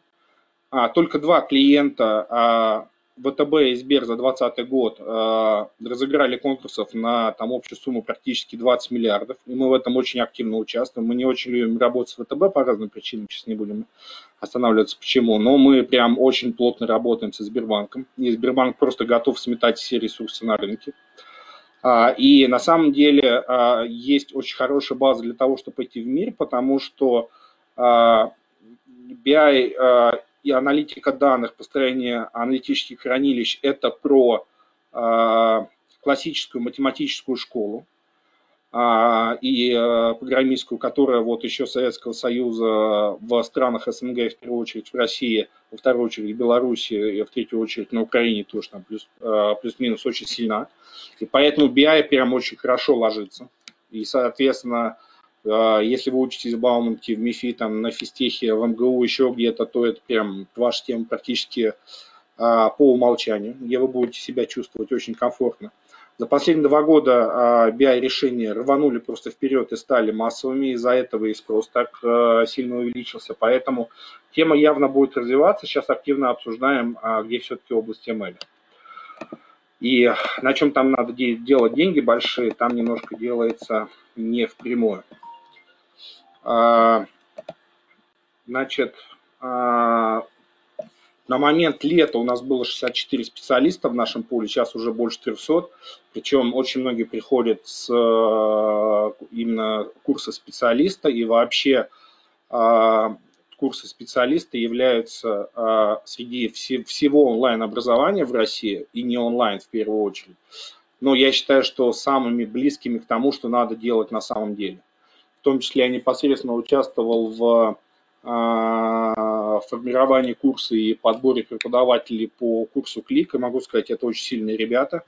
А, только два клиента а, ВТБ и Сбер за 2020 год а, разыграли конкурсов на там общую сумму практически 20 миллиардов, и мы в этом очень активно участвуем. Мы не очень любим работать с ВТБ по разным причинам, сейчас не будем останавливаться почему, но мы прям очень плотно работаем со Сбербанком, и Сбербанк просто готов сметать все ресурсы на рынке. А, и на самом деле а, есть очень хорошая база для того, чтобы пойти в мир, потому что BI и аналитика данных, построение аналитических хранилищ – это про а, классическую математическую школу а, и а, программистскую, которая вот еще Советского Союза в странах СНГ, в первую очередь в России, во вторую очередь в Беларуси, и в третью очередь на Украине тоже там плюс, плюс-минус очень сильна. И поэтому BI прям очень хорошо ложится. И, соответственно, а, если вы учитесь в Бауманке, в МИФИ, там, на физтехе, в МГУ, еще где-то, то это прям ваша тема практически а, по умолчанию, где вы будете себя чувствовать очень комфортно. За последние два года BI-решения а, рванули просто вперед и стали массовыми, из-за этого и спрос так сильно увеличился. Поэтому тема явно будет развиваться. Сейчас активно обсуждаем, где все-таки область ML. И на чем там надо делать деньги большие, там немножко делается не впрямую. А, значит, а, на момент лета у нас было 64 специалиста в нашем пуле, сейчас уже больше 300. Причем очень многие приходят с именно курса специалиста и вообще а, курсы специалиста являются среди всего онлайн-образования в России и не онлайн в первую очередь. Но я считаю, что самыми близкими к тому, что надо делать на самом деле в том числе я непосредственно участвовал в а, формировании курса и подборе преподавателей по курсу Клик. И могу сказать, это очень сильные ребята.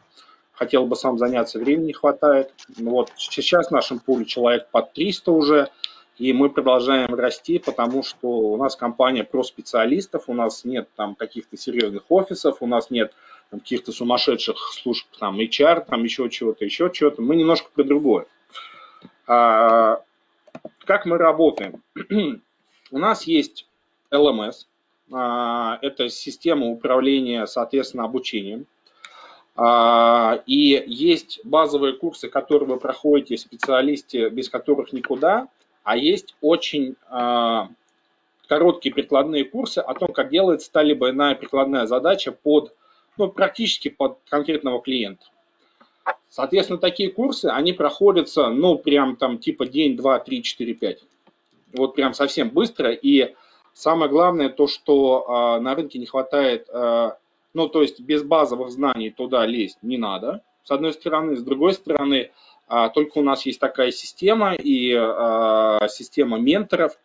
хотел бы сам заняться, времени не хватает. Вот сейчас в нашем пуле человек под 300 уже, и мы продолжаем расти, потому что у нас компания про специалистов, у нас нет там каких-то серьезных офисов, у нас нет каких-то сумасшедших служб, там HR, там еще чего-то, еще чего-то. Мы немножко про другое. Как мы работаем? у нас есть LMS, а, это система управления, соответственно, обучением. А, и есть базовые курсы, которые вы проходите в специалисте, без которых никуда, а есть очень а, короткие прикладные курсы о том, как делается та либо иная прикладная задача под, ну, практически под конкретного клиента. Соответственно, такие курсы, они проходятся, ну, прям там типа день, два, три, четыре, пять. Вот прям совсем быстро. И самое главное то, что э, на рынке не хватает э, ну, то есть без базовых знаний туда лезть не надо, с одной стороны. С другой стороны, а, только у нас есть такая система и а, система менторов,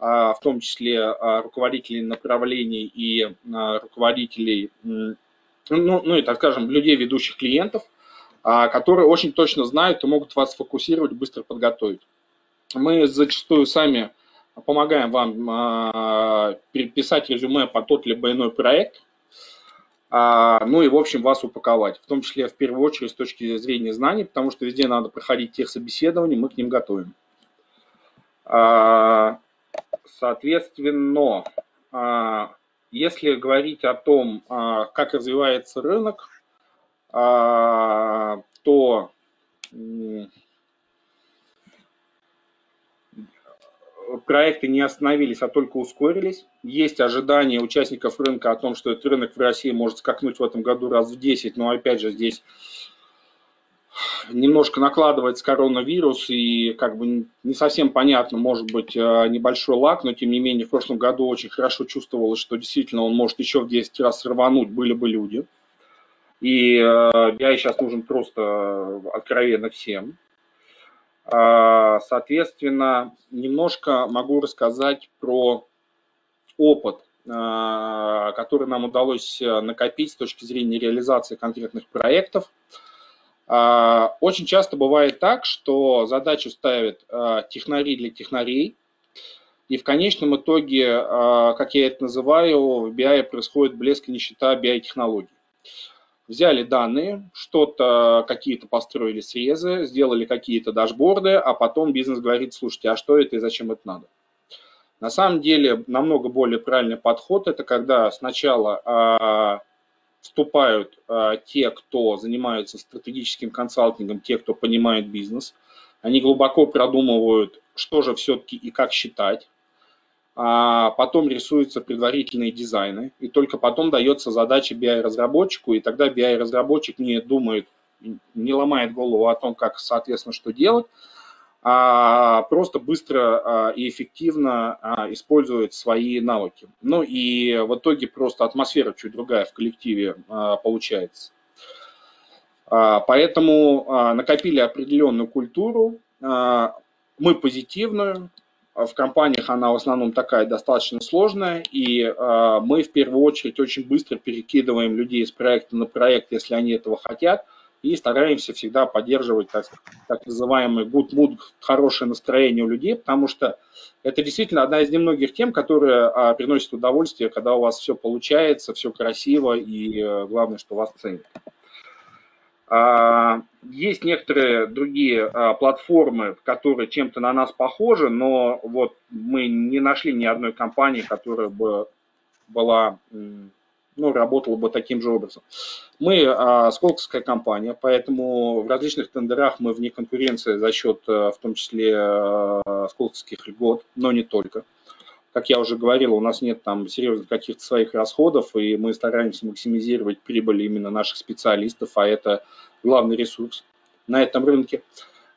а, в том числе руководителей направлений и руководителей, ну, ну и, так скажем, людей, ведущих клиентов, которые очень точно знают и могут вас сфокусировать, быстро подготовить. Мы зачастую сами помогаем вам переписать резюме по тот либо иной проект, а, ну и, в общем, вас упаковать, в том числе, в первую очередь, с точки зрения знаний, потому что везде надо проходить тех собеседований, мы к ним готовим. А, соответственно, а, если говорить о том, как развивается рынок, то проекты не остановились, а только ускорились. Есть ожидания участников рынка о том, что этот рынок в России может скакнуть в этом году раз в 10, но опять же здесь немножко накладывается коронавирус и как бы не совсем понятно, может быть э, небольшой лак, но тем не менее в прошлом году очень хорошо чувствовалось, что действительно он может еще в 10 раз рвануть, были бы люди. И BI э, сейчас нужен просто откровенно всем. А, соответственно, немножко могу рассказать про опыт, а, который нам удалось э, накопить с точки зрения реализации конкретных проектов. А, очень часто бывает так, что задачу ставят технари для технарей, и в конечном итоге, как я это называю, в BI происходит блеск и нищета BI-технологий взяли данные, что-то, какие-то построили срезы, сделали какие-то дашборды, а потом бизнес говорит, слушайте, а что это и зачем это надо? На самом деле намного более правильный подход это когда сначала э, вступают э, те, кто занимается стратегическим консалтингом, те, кто понимает бизнес. Они глубоко продумывают, что же все-таки и как считать, а потом рисуются предварительные дизайны, и только потом дается задача BI-разработчику, и тогда BI-разработчик не думает, не ломает голову о том, как, соответственно, что делать, а просто быстро а, и эффективно а, использует свои навыки. Ну и в итоге просто атмосфера чуть другая в коллективе а, получается. Поэтому накопили определенную культуру, мы позитивную, в компаниях она в основном такая достаточно сложная, и э, мы в первую очередь очень быстро перекидываем людей с проекта на проект, если они этого хотят, и стараемся всегда поддерживать так, так называемый good mood, хорошее настроение у людей, потому что это действительно одна из немногих тем, которые э, приносят удовольствие, когда у вас все получается, все красиво, и э, главное, что вас ценят. А, есть некоторые другие а, платформы, которые чем-то на нас похожи, но вот мы не нашли ни одной компании, которая бы была, ну, работала бы таким же образом. Мы а, сколковская компания, поэтому в различных тендерах мы вне конкуренции за счет, в том числе, сколковских льгот, но не только. Как я уже говорил, у нас нет там серьезных каких-то своих расходов, и мы стараемся максимизировать прибыль именно наших специалистов, а это главный ресурс на этом рынке.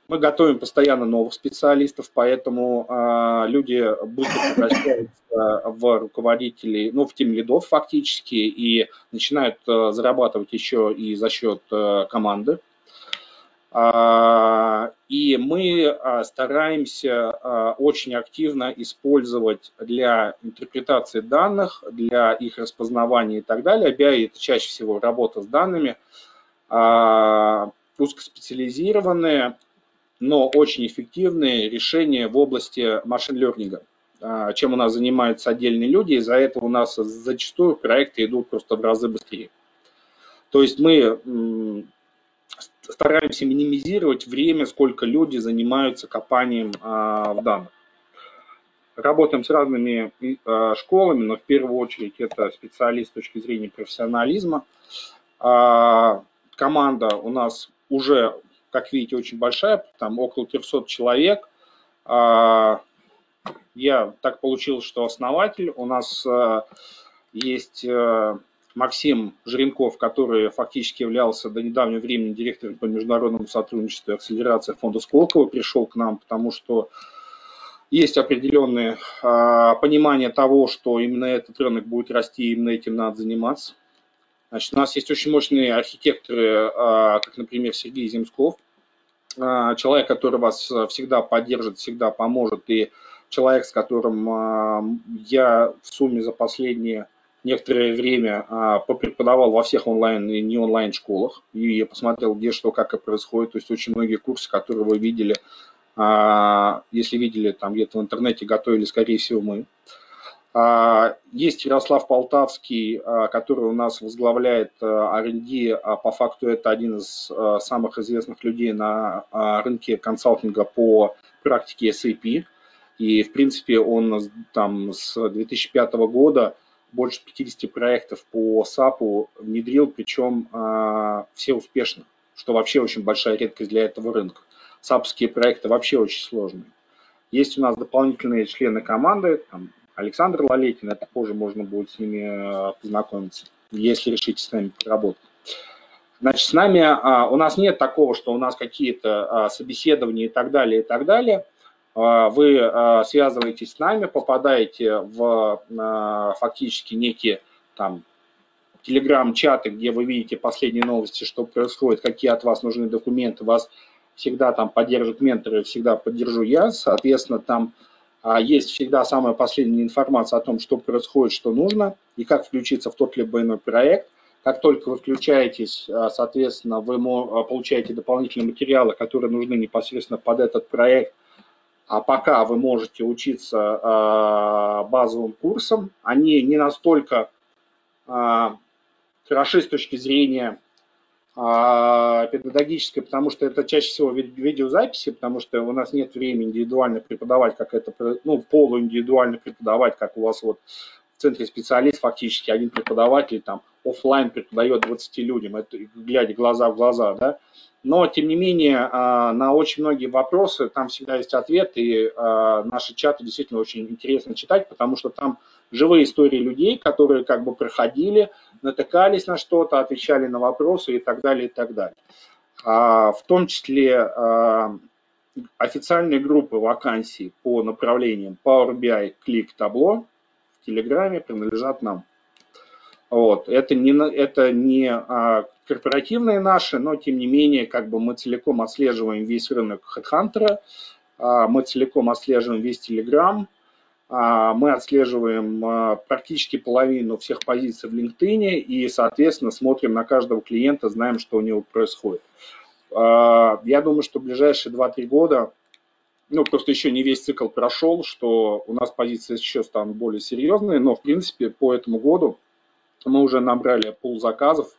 Мы готовим постоянно новых специалистов, поэтому э, люди быстро превращаются в руководителей, ну, в тем лидов фактически, и начинают э, зарабатывать еще и за счет э, команды. Э, и мы э, стараемся э, очень активно использовать для интерпретации данных, для их распознавания и так далее. BI – это чаще всего работа с данными – узкоспециализированные, но очень эффективные решения в области машин-лернинга, чем у нас занимаются отдельные люди, из-за этого у нас зачастую проекты идут просто в разы быстрее. То есть мы стараемся минимизировать время, сколько люди занимаются копанием в данных. Работаем с разными школами, но в первую очередь это специалист с точки зрения профессионализма. Команда у нас уже как видите, очень большая, там около 300 человек. А, я так получилось, что основатель. У нас есть э, Максим Жиренков, который фактически являлся до недавнего времени директором по международному сотрудничеству и акселерации фонда Сколково, пришел к нам, потому что есть определенное а, понимание того, что именно этот рынок будет расти, именно этим надо заниматься. Значит, у нас есть очень мощные архитекторы, а, как, например, Сергей Земсков, а, человек, который вас всегда поддержит, всегда поможет, и человек, с которым а, я в сумме за последние некоторое время а, попреподавал во всех онлайн и не онлайн школах, и я посмотрел, где что, как и происходит, то есть очень многие курсы, которые вы видели, если видели там где-то в интернете, готовили, скорее всего, мы. А, есть Ярослав Полтавский, а, который у нас возглавляет R&D, а по факту это один из самых известных людей на рынке консалтинга по практике SAP. И, в принципе, он там с 2005 года больше 50 проектов по SAP внедрил, причем все успешно, что вообще очень большая редкость для этого рынка. SAPские проекты вообще очень сложные. Есть у нас дополнительные члены команды, там, Александр Лалетин, это позже можно будет с ними э, познакомиться, если решите с нами поработать. Значит, с нами, а, у нас нет такого, что у нас какие-то а, собеседования и так далее, и так далее. А, вы связываетесь с нами, попадаете в фактически некие там телеграм-чаты, где вы видите последние новости, что происходит, какие от вас нужны документы, вас всегда там поддержат менторы, всегда поддержу я, соответственно, там а есть всегда самая последняя информация о том, что происходит, что нужно, и как включиться в тот либо иной проект. Как только вы включаетесь, а, соответственно, вы а, получаете дополнительные материалы, которые нужны непосредственно под этот проект, а пока вы можете учиться базовым курсам, они не настолько хороши с точки зрения а, педагогической, потому что это чаще всего видеозаписи, потому что у нас нет времени индивидуально преподавать, как это, ну, полуиндивидуально преподавать, как у вас вот в центре специалист фактически один преподаватель там офлайн преподает 20 людям, это глядя глаза в глаза, да. Но, тем не менее, а, на очень многие вопросы там всегда есть ответ, и а, наши чаты действительно очень интересно читать, потому что там живые истории людей, которые как бы проходили, натыкались на что-то, отвечали на вопросы и так далее, и так далее. А, в том числе официальные группы вакансий по направлениям Power BI, Click, Tableau в Телеграме принадлежат нам. Вот. Это не, это не а, корпоративные наши, но тем не менее, как бы мы целиком отслеживаем весь рынок HeadHunter, а, мы целиком отслеживаем весь Telegram, а, мы отслеживаем а, практически половину всех позиций в LinkedIn и, соответственно, смотрим на каждого клиента, знаем, что у него происходит. А, я думаю, что в ближайшие 2-3 года ну, просто еще не весь цикл прошел, что у нас позиции еще станут более серьезные, но, в принципе, по этому году мы уже набрали пул заказов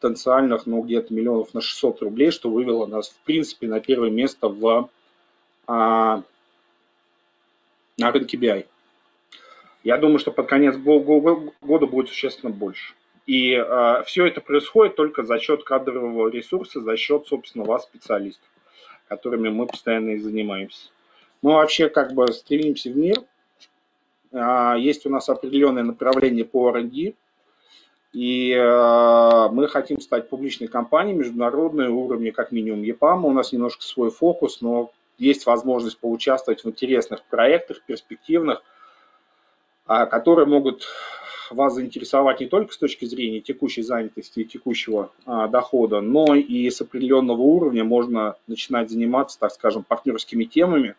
потенциальных, ну, где-то миллионов на 600 рублей, что вывело нас, в принципе, на первое место в, а, на рынке BI. Я думаю, что под конец года будет существенно больше. И а, все это происходит только за счет кадрового ресурса, за счет, собственно, вас, специалистов, которыми мы постоянно и занимаемся. Мы вообще как бы стремимся в мир. А, есть у нас определенное направление по R&D, и э, мы хотим стать публичной компанией, международной уровня, как минимум ЕПАМа. У нас немножко свой фокус, но есть возможность поучаствовать в интересных проектах, перспективных, э, которые могут вас заинтересовать не только с точки зрения текущей занятости и текущего а, дохода, но и с определенного уровня можно начинать заниматься, так скажем, партнерскими темами.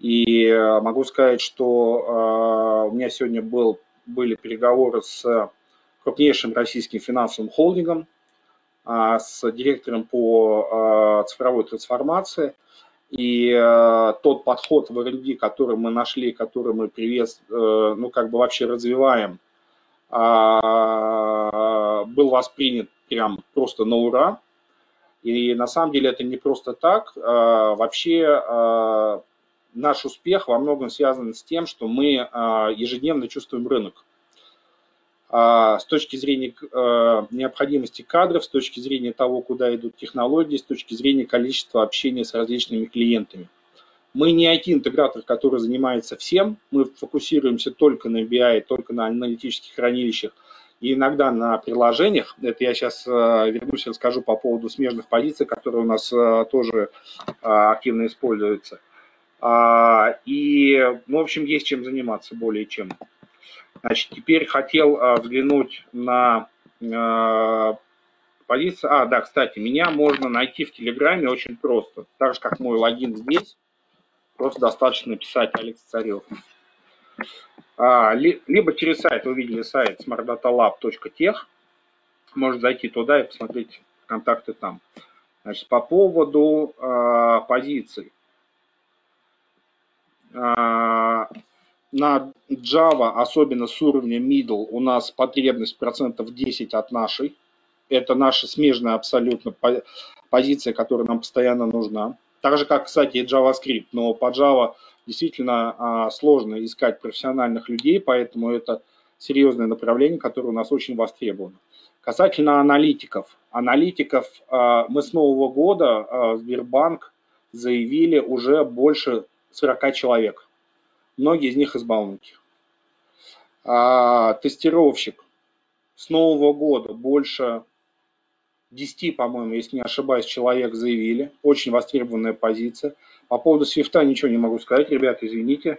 И а, могу сказать, что а, у меня сегодня был, были переговоры с крупнейшим российским финансовым холдингом, с директором по цифровой трансформации. И тот подход в R&D, который мы нашли, который мы привез, ну, как бы вообще развиваем, был воспринят прям просто на ура. И на самом деле это не просто так. А, вообще а, наш успех во многом связан с тем, что мы а, ежедневно чувствуем рынок. С точки зрения необходимости кадров, с точки зрения того, куда идут технологии, с точки зрения количества общения с различными клиентами. Мы не IT-интегратор, который занимается всем, мы фокусируемся только на BI, только на аналитических хранилищах, и иногда на приложениях, это я сейчас э, вернусь и расскажу по поводу смежных позиций, которые у нас э, тоже э, активно используются. А, и, ну, в общем, есть чем заниматься более чем. Значит, теперь хотел взглянуть на позицию. А, да, кстати, меня можно найти в Телеграме очень просто. Так же, как мой логин здесь. Просто достаточно написать Алекс Царев. А, либо через сайт, вы видели сайт smartdatalab.tech, можно зайти туда и посмотреть контакты там. Значит, по поводу э, позиций. На Java, особенно с уровня middle, у нас потребность процентов 10 от нашей. Это наша смежная абсолютно позиция, которая нам постоянно нужна. Так же, как, кстати, и JavaScript. Но по Java действительно а, сложно искать профессиональных людей, поэтому это серьезное направление, которое у нас очень востребовано. Касательно аналитиков. Аналитиков а, мы с нового года а, Сбербанк заявили уже больше 40 человек. Многие из них из Баунти. Тестировщик. С нового года больше 10, по-моему, если не ошибаюсь, человек заявили. Очень востребованная позиция. По поводу свифта ничего не могу сказать, ребята, извините,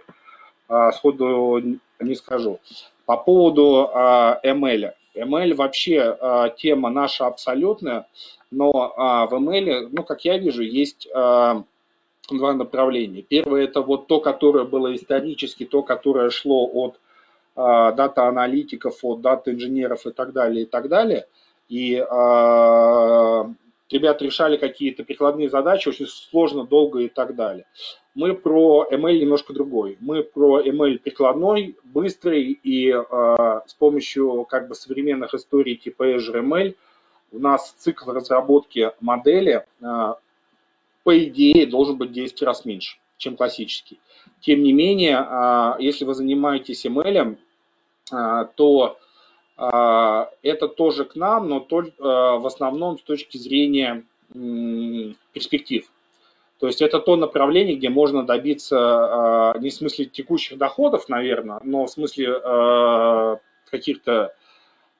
а, сходу не скажу. По поводу а, ML. ML вообще а, тема наша абсолютная, но в ML, ну, как я вижу, есть два направления. Первое это вот то, которое было исторически, то, которое шло от дата-аналитиков, от дата-инженеров и так далее, и так далее. И ребята решали какие-то прикладные задачи, очень сложно, долго и так далее. Мы про ML немножко другой. Мы про ML прикладной, быстрый и э, с помощью как бы современных историй типа Azure ML у нас цикл разработки модели э, по идее должен быть 10 раз меньше, чем классический. Тем не менее, э, если вы занимаетесь ML, э, то а, это тоже к нам, но а, в основном с точки зрения перспектив. То есть это то направление, где можно добиться а, не в смысле текущих доходов, наверное, но в смысле каких-то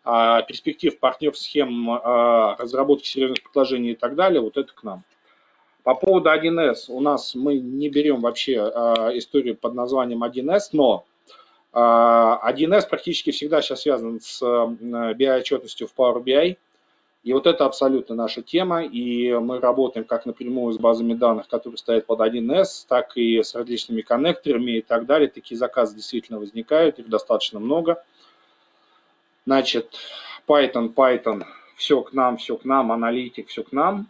перспектив партнеров схем разработки серьезных предложений и так далее, вот это к нам. По поводу 1С, у нас мы не берем вообще историю под названием 1С, но 1С а, практически всегда сейчас связан с BI-отчетностью в Power BI. И вот это абсолютно наша тема, и мы работаем как напрямую с базами данных, которые стоят под 1С, так и с различными коннекторами и так далее. Такие заказы действительно возникают, их достаточно много. Значит, Python, Python, все к нам, все к нам, аналитик, все к нам.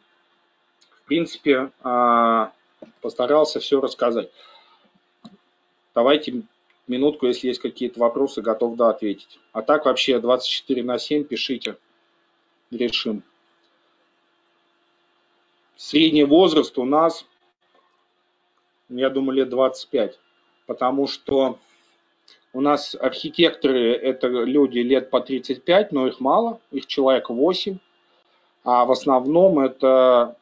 В принципе, а, постарался все рассказать. Давайте минутку, если есть какие-то вопросы, готов да ответить. А так вообще 24 на 7 пишите, решим. Средний возраст у нас, я думаю, лет 25, потому что у нас архитекторы это люди лет по 35, но их мало, их человек 8, а в основном это...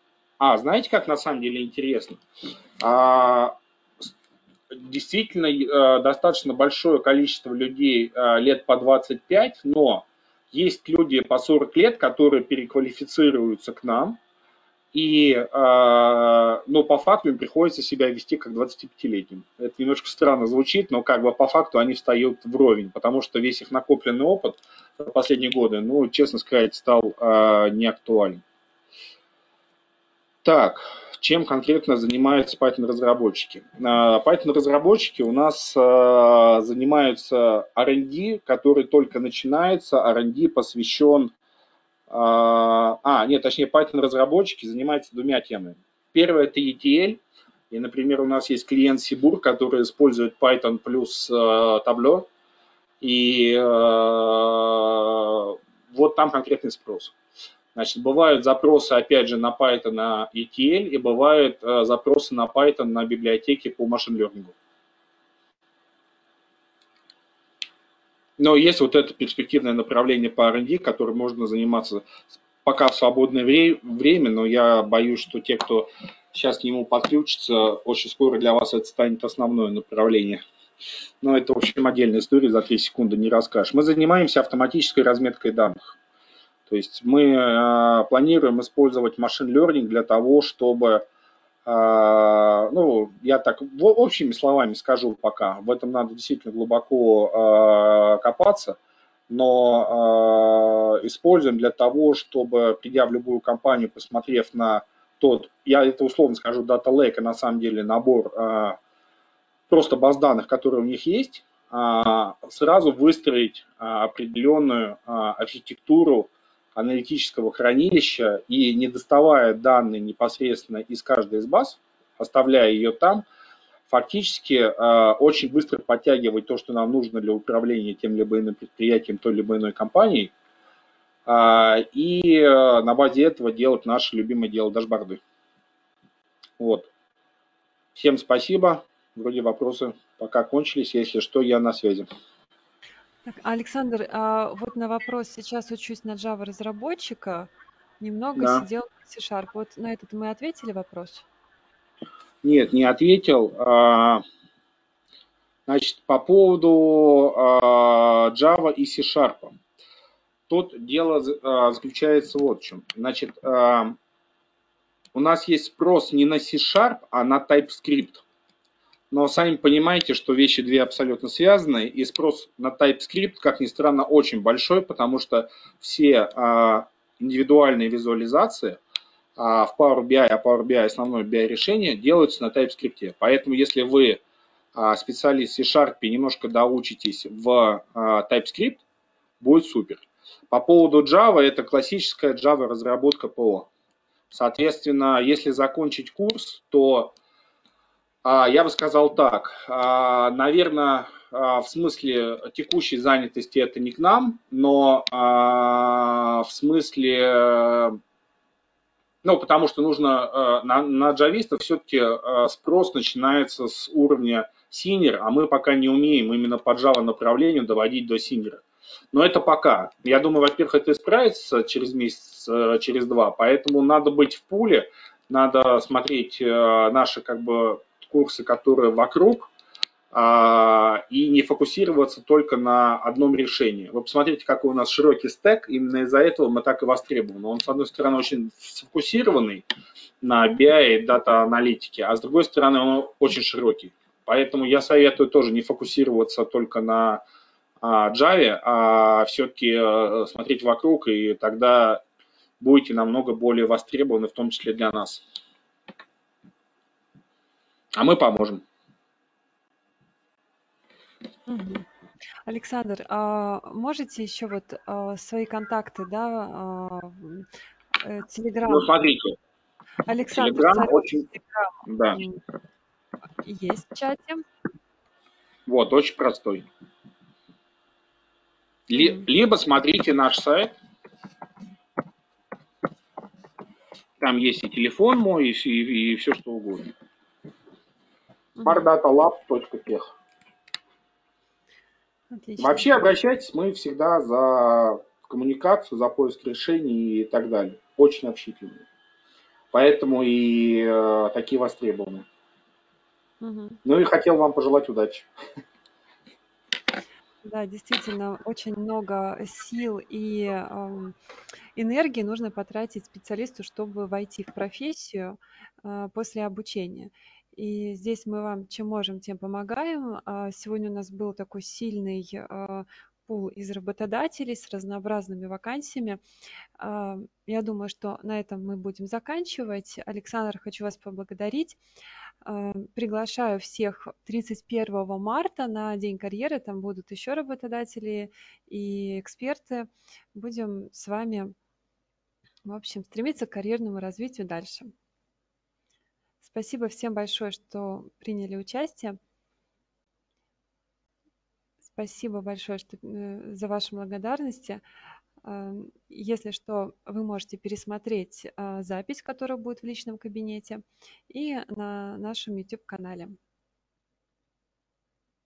А, знаете, как на самом деле интересно? А, действительно э, достаточно большое количество людей э, лет по 25, но есть люди по 40 лет, которые переквалифицируются к нам, и, э, но по факту им приходится себя вести как 25-летним. Это немножко странно звучит, но как бы по факту они встают вровень, потому что весь их накопленный опыт за последние годы, ну, честно сказать, стал неактуален. Так, чем конкретно занимаются Python-разработчики. А, Python-разработчики у нас а, занимаются R&D, который только начинается. R&D посвящен А, а нет, точнее, Python-разработчики занимаются двумя темами. Первое – это ETL. И, например, у нас есть клиент Сибур, который использует Python плюс Tableau. И вот там конкретный спрос. Значит, бывают запросы, опять же, на Python на ETL, и бывают э, запросы на Python на библиотеки по машин learning. Но есть вот это перспективное направление по R&D, которым можно заниматься пока в свободное время, но я боюсь, что те, кто сейчас к нему подключится, очень скоро для вас это станет основное направление. Но это, в общем, отдельная история, за 3 секунды не расскажешь. Мы занимаемся автоматической разметкой данных. То есть мы э, планируем использовать машин learning для того, чтобы а, ну, я так общими словами скажу пока, в этом надо действительно глубоко а, копаться, но а, используем для того, чтобы, придя в любую компанию, посмотрев на тот, я это условно скажу, Data Lake, а на самом деле набор просто баз данных, которые у них есть, сразу выстроить определенную архитектуру аналитического хранилища и не доставая данные непосредственно из каждой из баз, оставляя ее там, фактически э, очень быстро подтягивать то, что нам нужно для управления тем либо иным предприятием, той либо иной компанией, э, и э, на базе этого делать наше любимое дело дашборды. Вот. Всем спасибо. Вроде вопросы пока кончились. Если что, я на связи. Так, Александр, а вот на вопрос «сейчас учусь на Java разработчика», немного Да. сидел на C-Sharp. Вот на этот мы ответили вопрос? Нет, не ответил. А, Значит, по поводу а, Java и C-Sharp. Тут дело а, заключается вот в чем. Значит, у нас есть спрос не на C-Sharp, а на TypeScript. Но сами понимаете, что вещи две абсолютно связаны, и спрос на TypeScript, как ни странно, очень большой, потому что все а, индивидуальные визуализации а, в Power BI, а Power BI основное BI решение делаются на TypeScript. Поэтому если вы а, специалист C-Sharp немножко доучитесь в а, TypeScript, будет супер. По поводу Java, это классическая Java разработка ПО. Соответственно, если закончить курс, то Я бы сказал так. а, Наверное, а, в смысле текущей занятости это не к нам, но а, в смысле, ну, потому что нужно а, на, на джавистов все-таки а, спрос начинается с уровня senior, а мы пока не умеем именно по Java направлению доводить до senior. Но это пока. Я думаю, во-первых, это исправится через месяц, через два, поэтому надо быть в пуле, надо смотреть наши как бы курсы, которые вокруг, а, и не фокусироваться только на одном решении. Вы посмотрите, какой у нас широкий стек, именно из-за этого мы так и востребованы. Он, с одной стороны, очень сфокусированный на BI и дата-аналитике, а с другой стороны, он очень широкий. Поэтому я советую тоже не фокусироваться только на а, Java, а все-таки э, смотреть вокруг, и тогда будете намного более востребованы, в том числе для нас. А мы поможем. Александр, а можете еще вот а, свои контакты, да, а, м, э, Ну, Телеграм, смотрите, Александр Царев, очень, Телеграм да, есть в чате. вот, очень простой. Либо смотрите наш сайт, там есть и телефон мой, и, и, все что угодно. Отлично. Вообще обращайтесь, мы всегда за коммуникацию, за поиск решений и так далее. Очень общительные. Поэтому и э, такие востребованы. Мгм. Ну и хотел вам пожелать удачи. Да, действительно, очень много сил и ам, энергии нужно потратить специалисту, чтобы войти в профессию а, после обучения. И здесь мы вам чем можем, тем помогаем. А, Сегодня у нас был такой сильный а, пул из работодателей с разнообразными вакансиями. А, Я думаю, что на этом мы будем заканчивать. Александр, хочу вас поблагодарить. Приглашаю всех 31 марта на День карьеры. Там будут еще работодатели и эксперты. Будем с вами в общем, стремиться к карьерному развитию дальше. Спасибо всем большое, что приняли участие. Спасибо большое что, э, за ваши благодарности. Э, если что, вы можете пересмотреть э, запись, которая будет в личном кабинете, и на нашем YouTube-канале.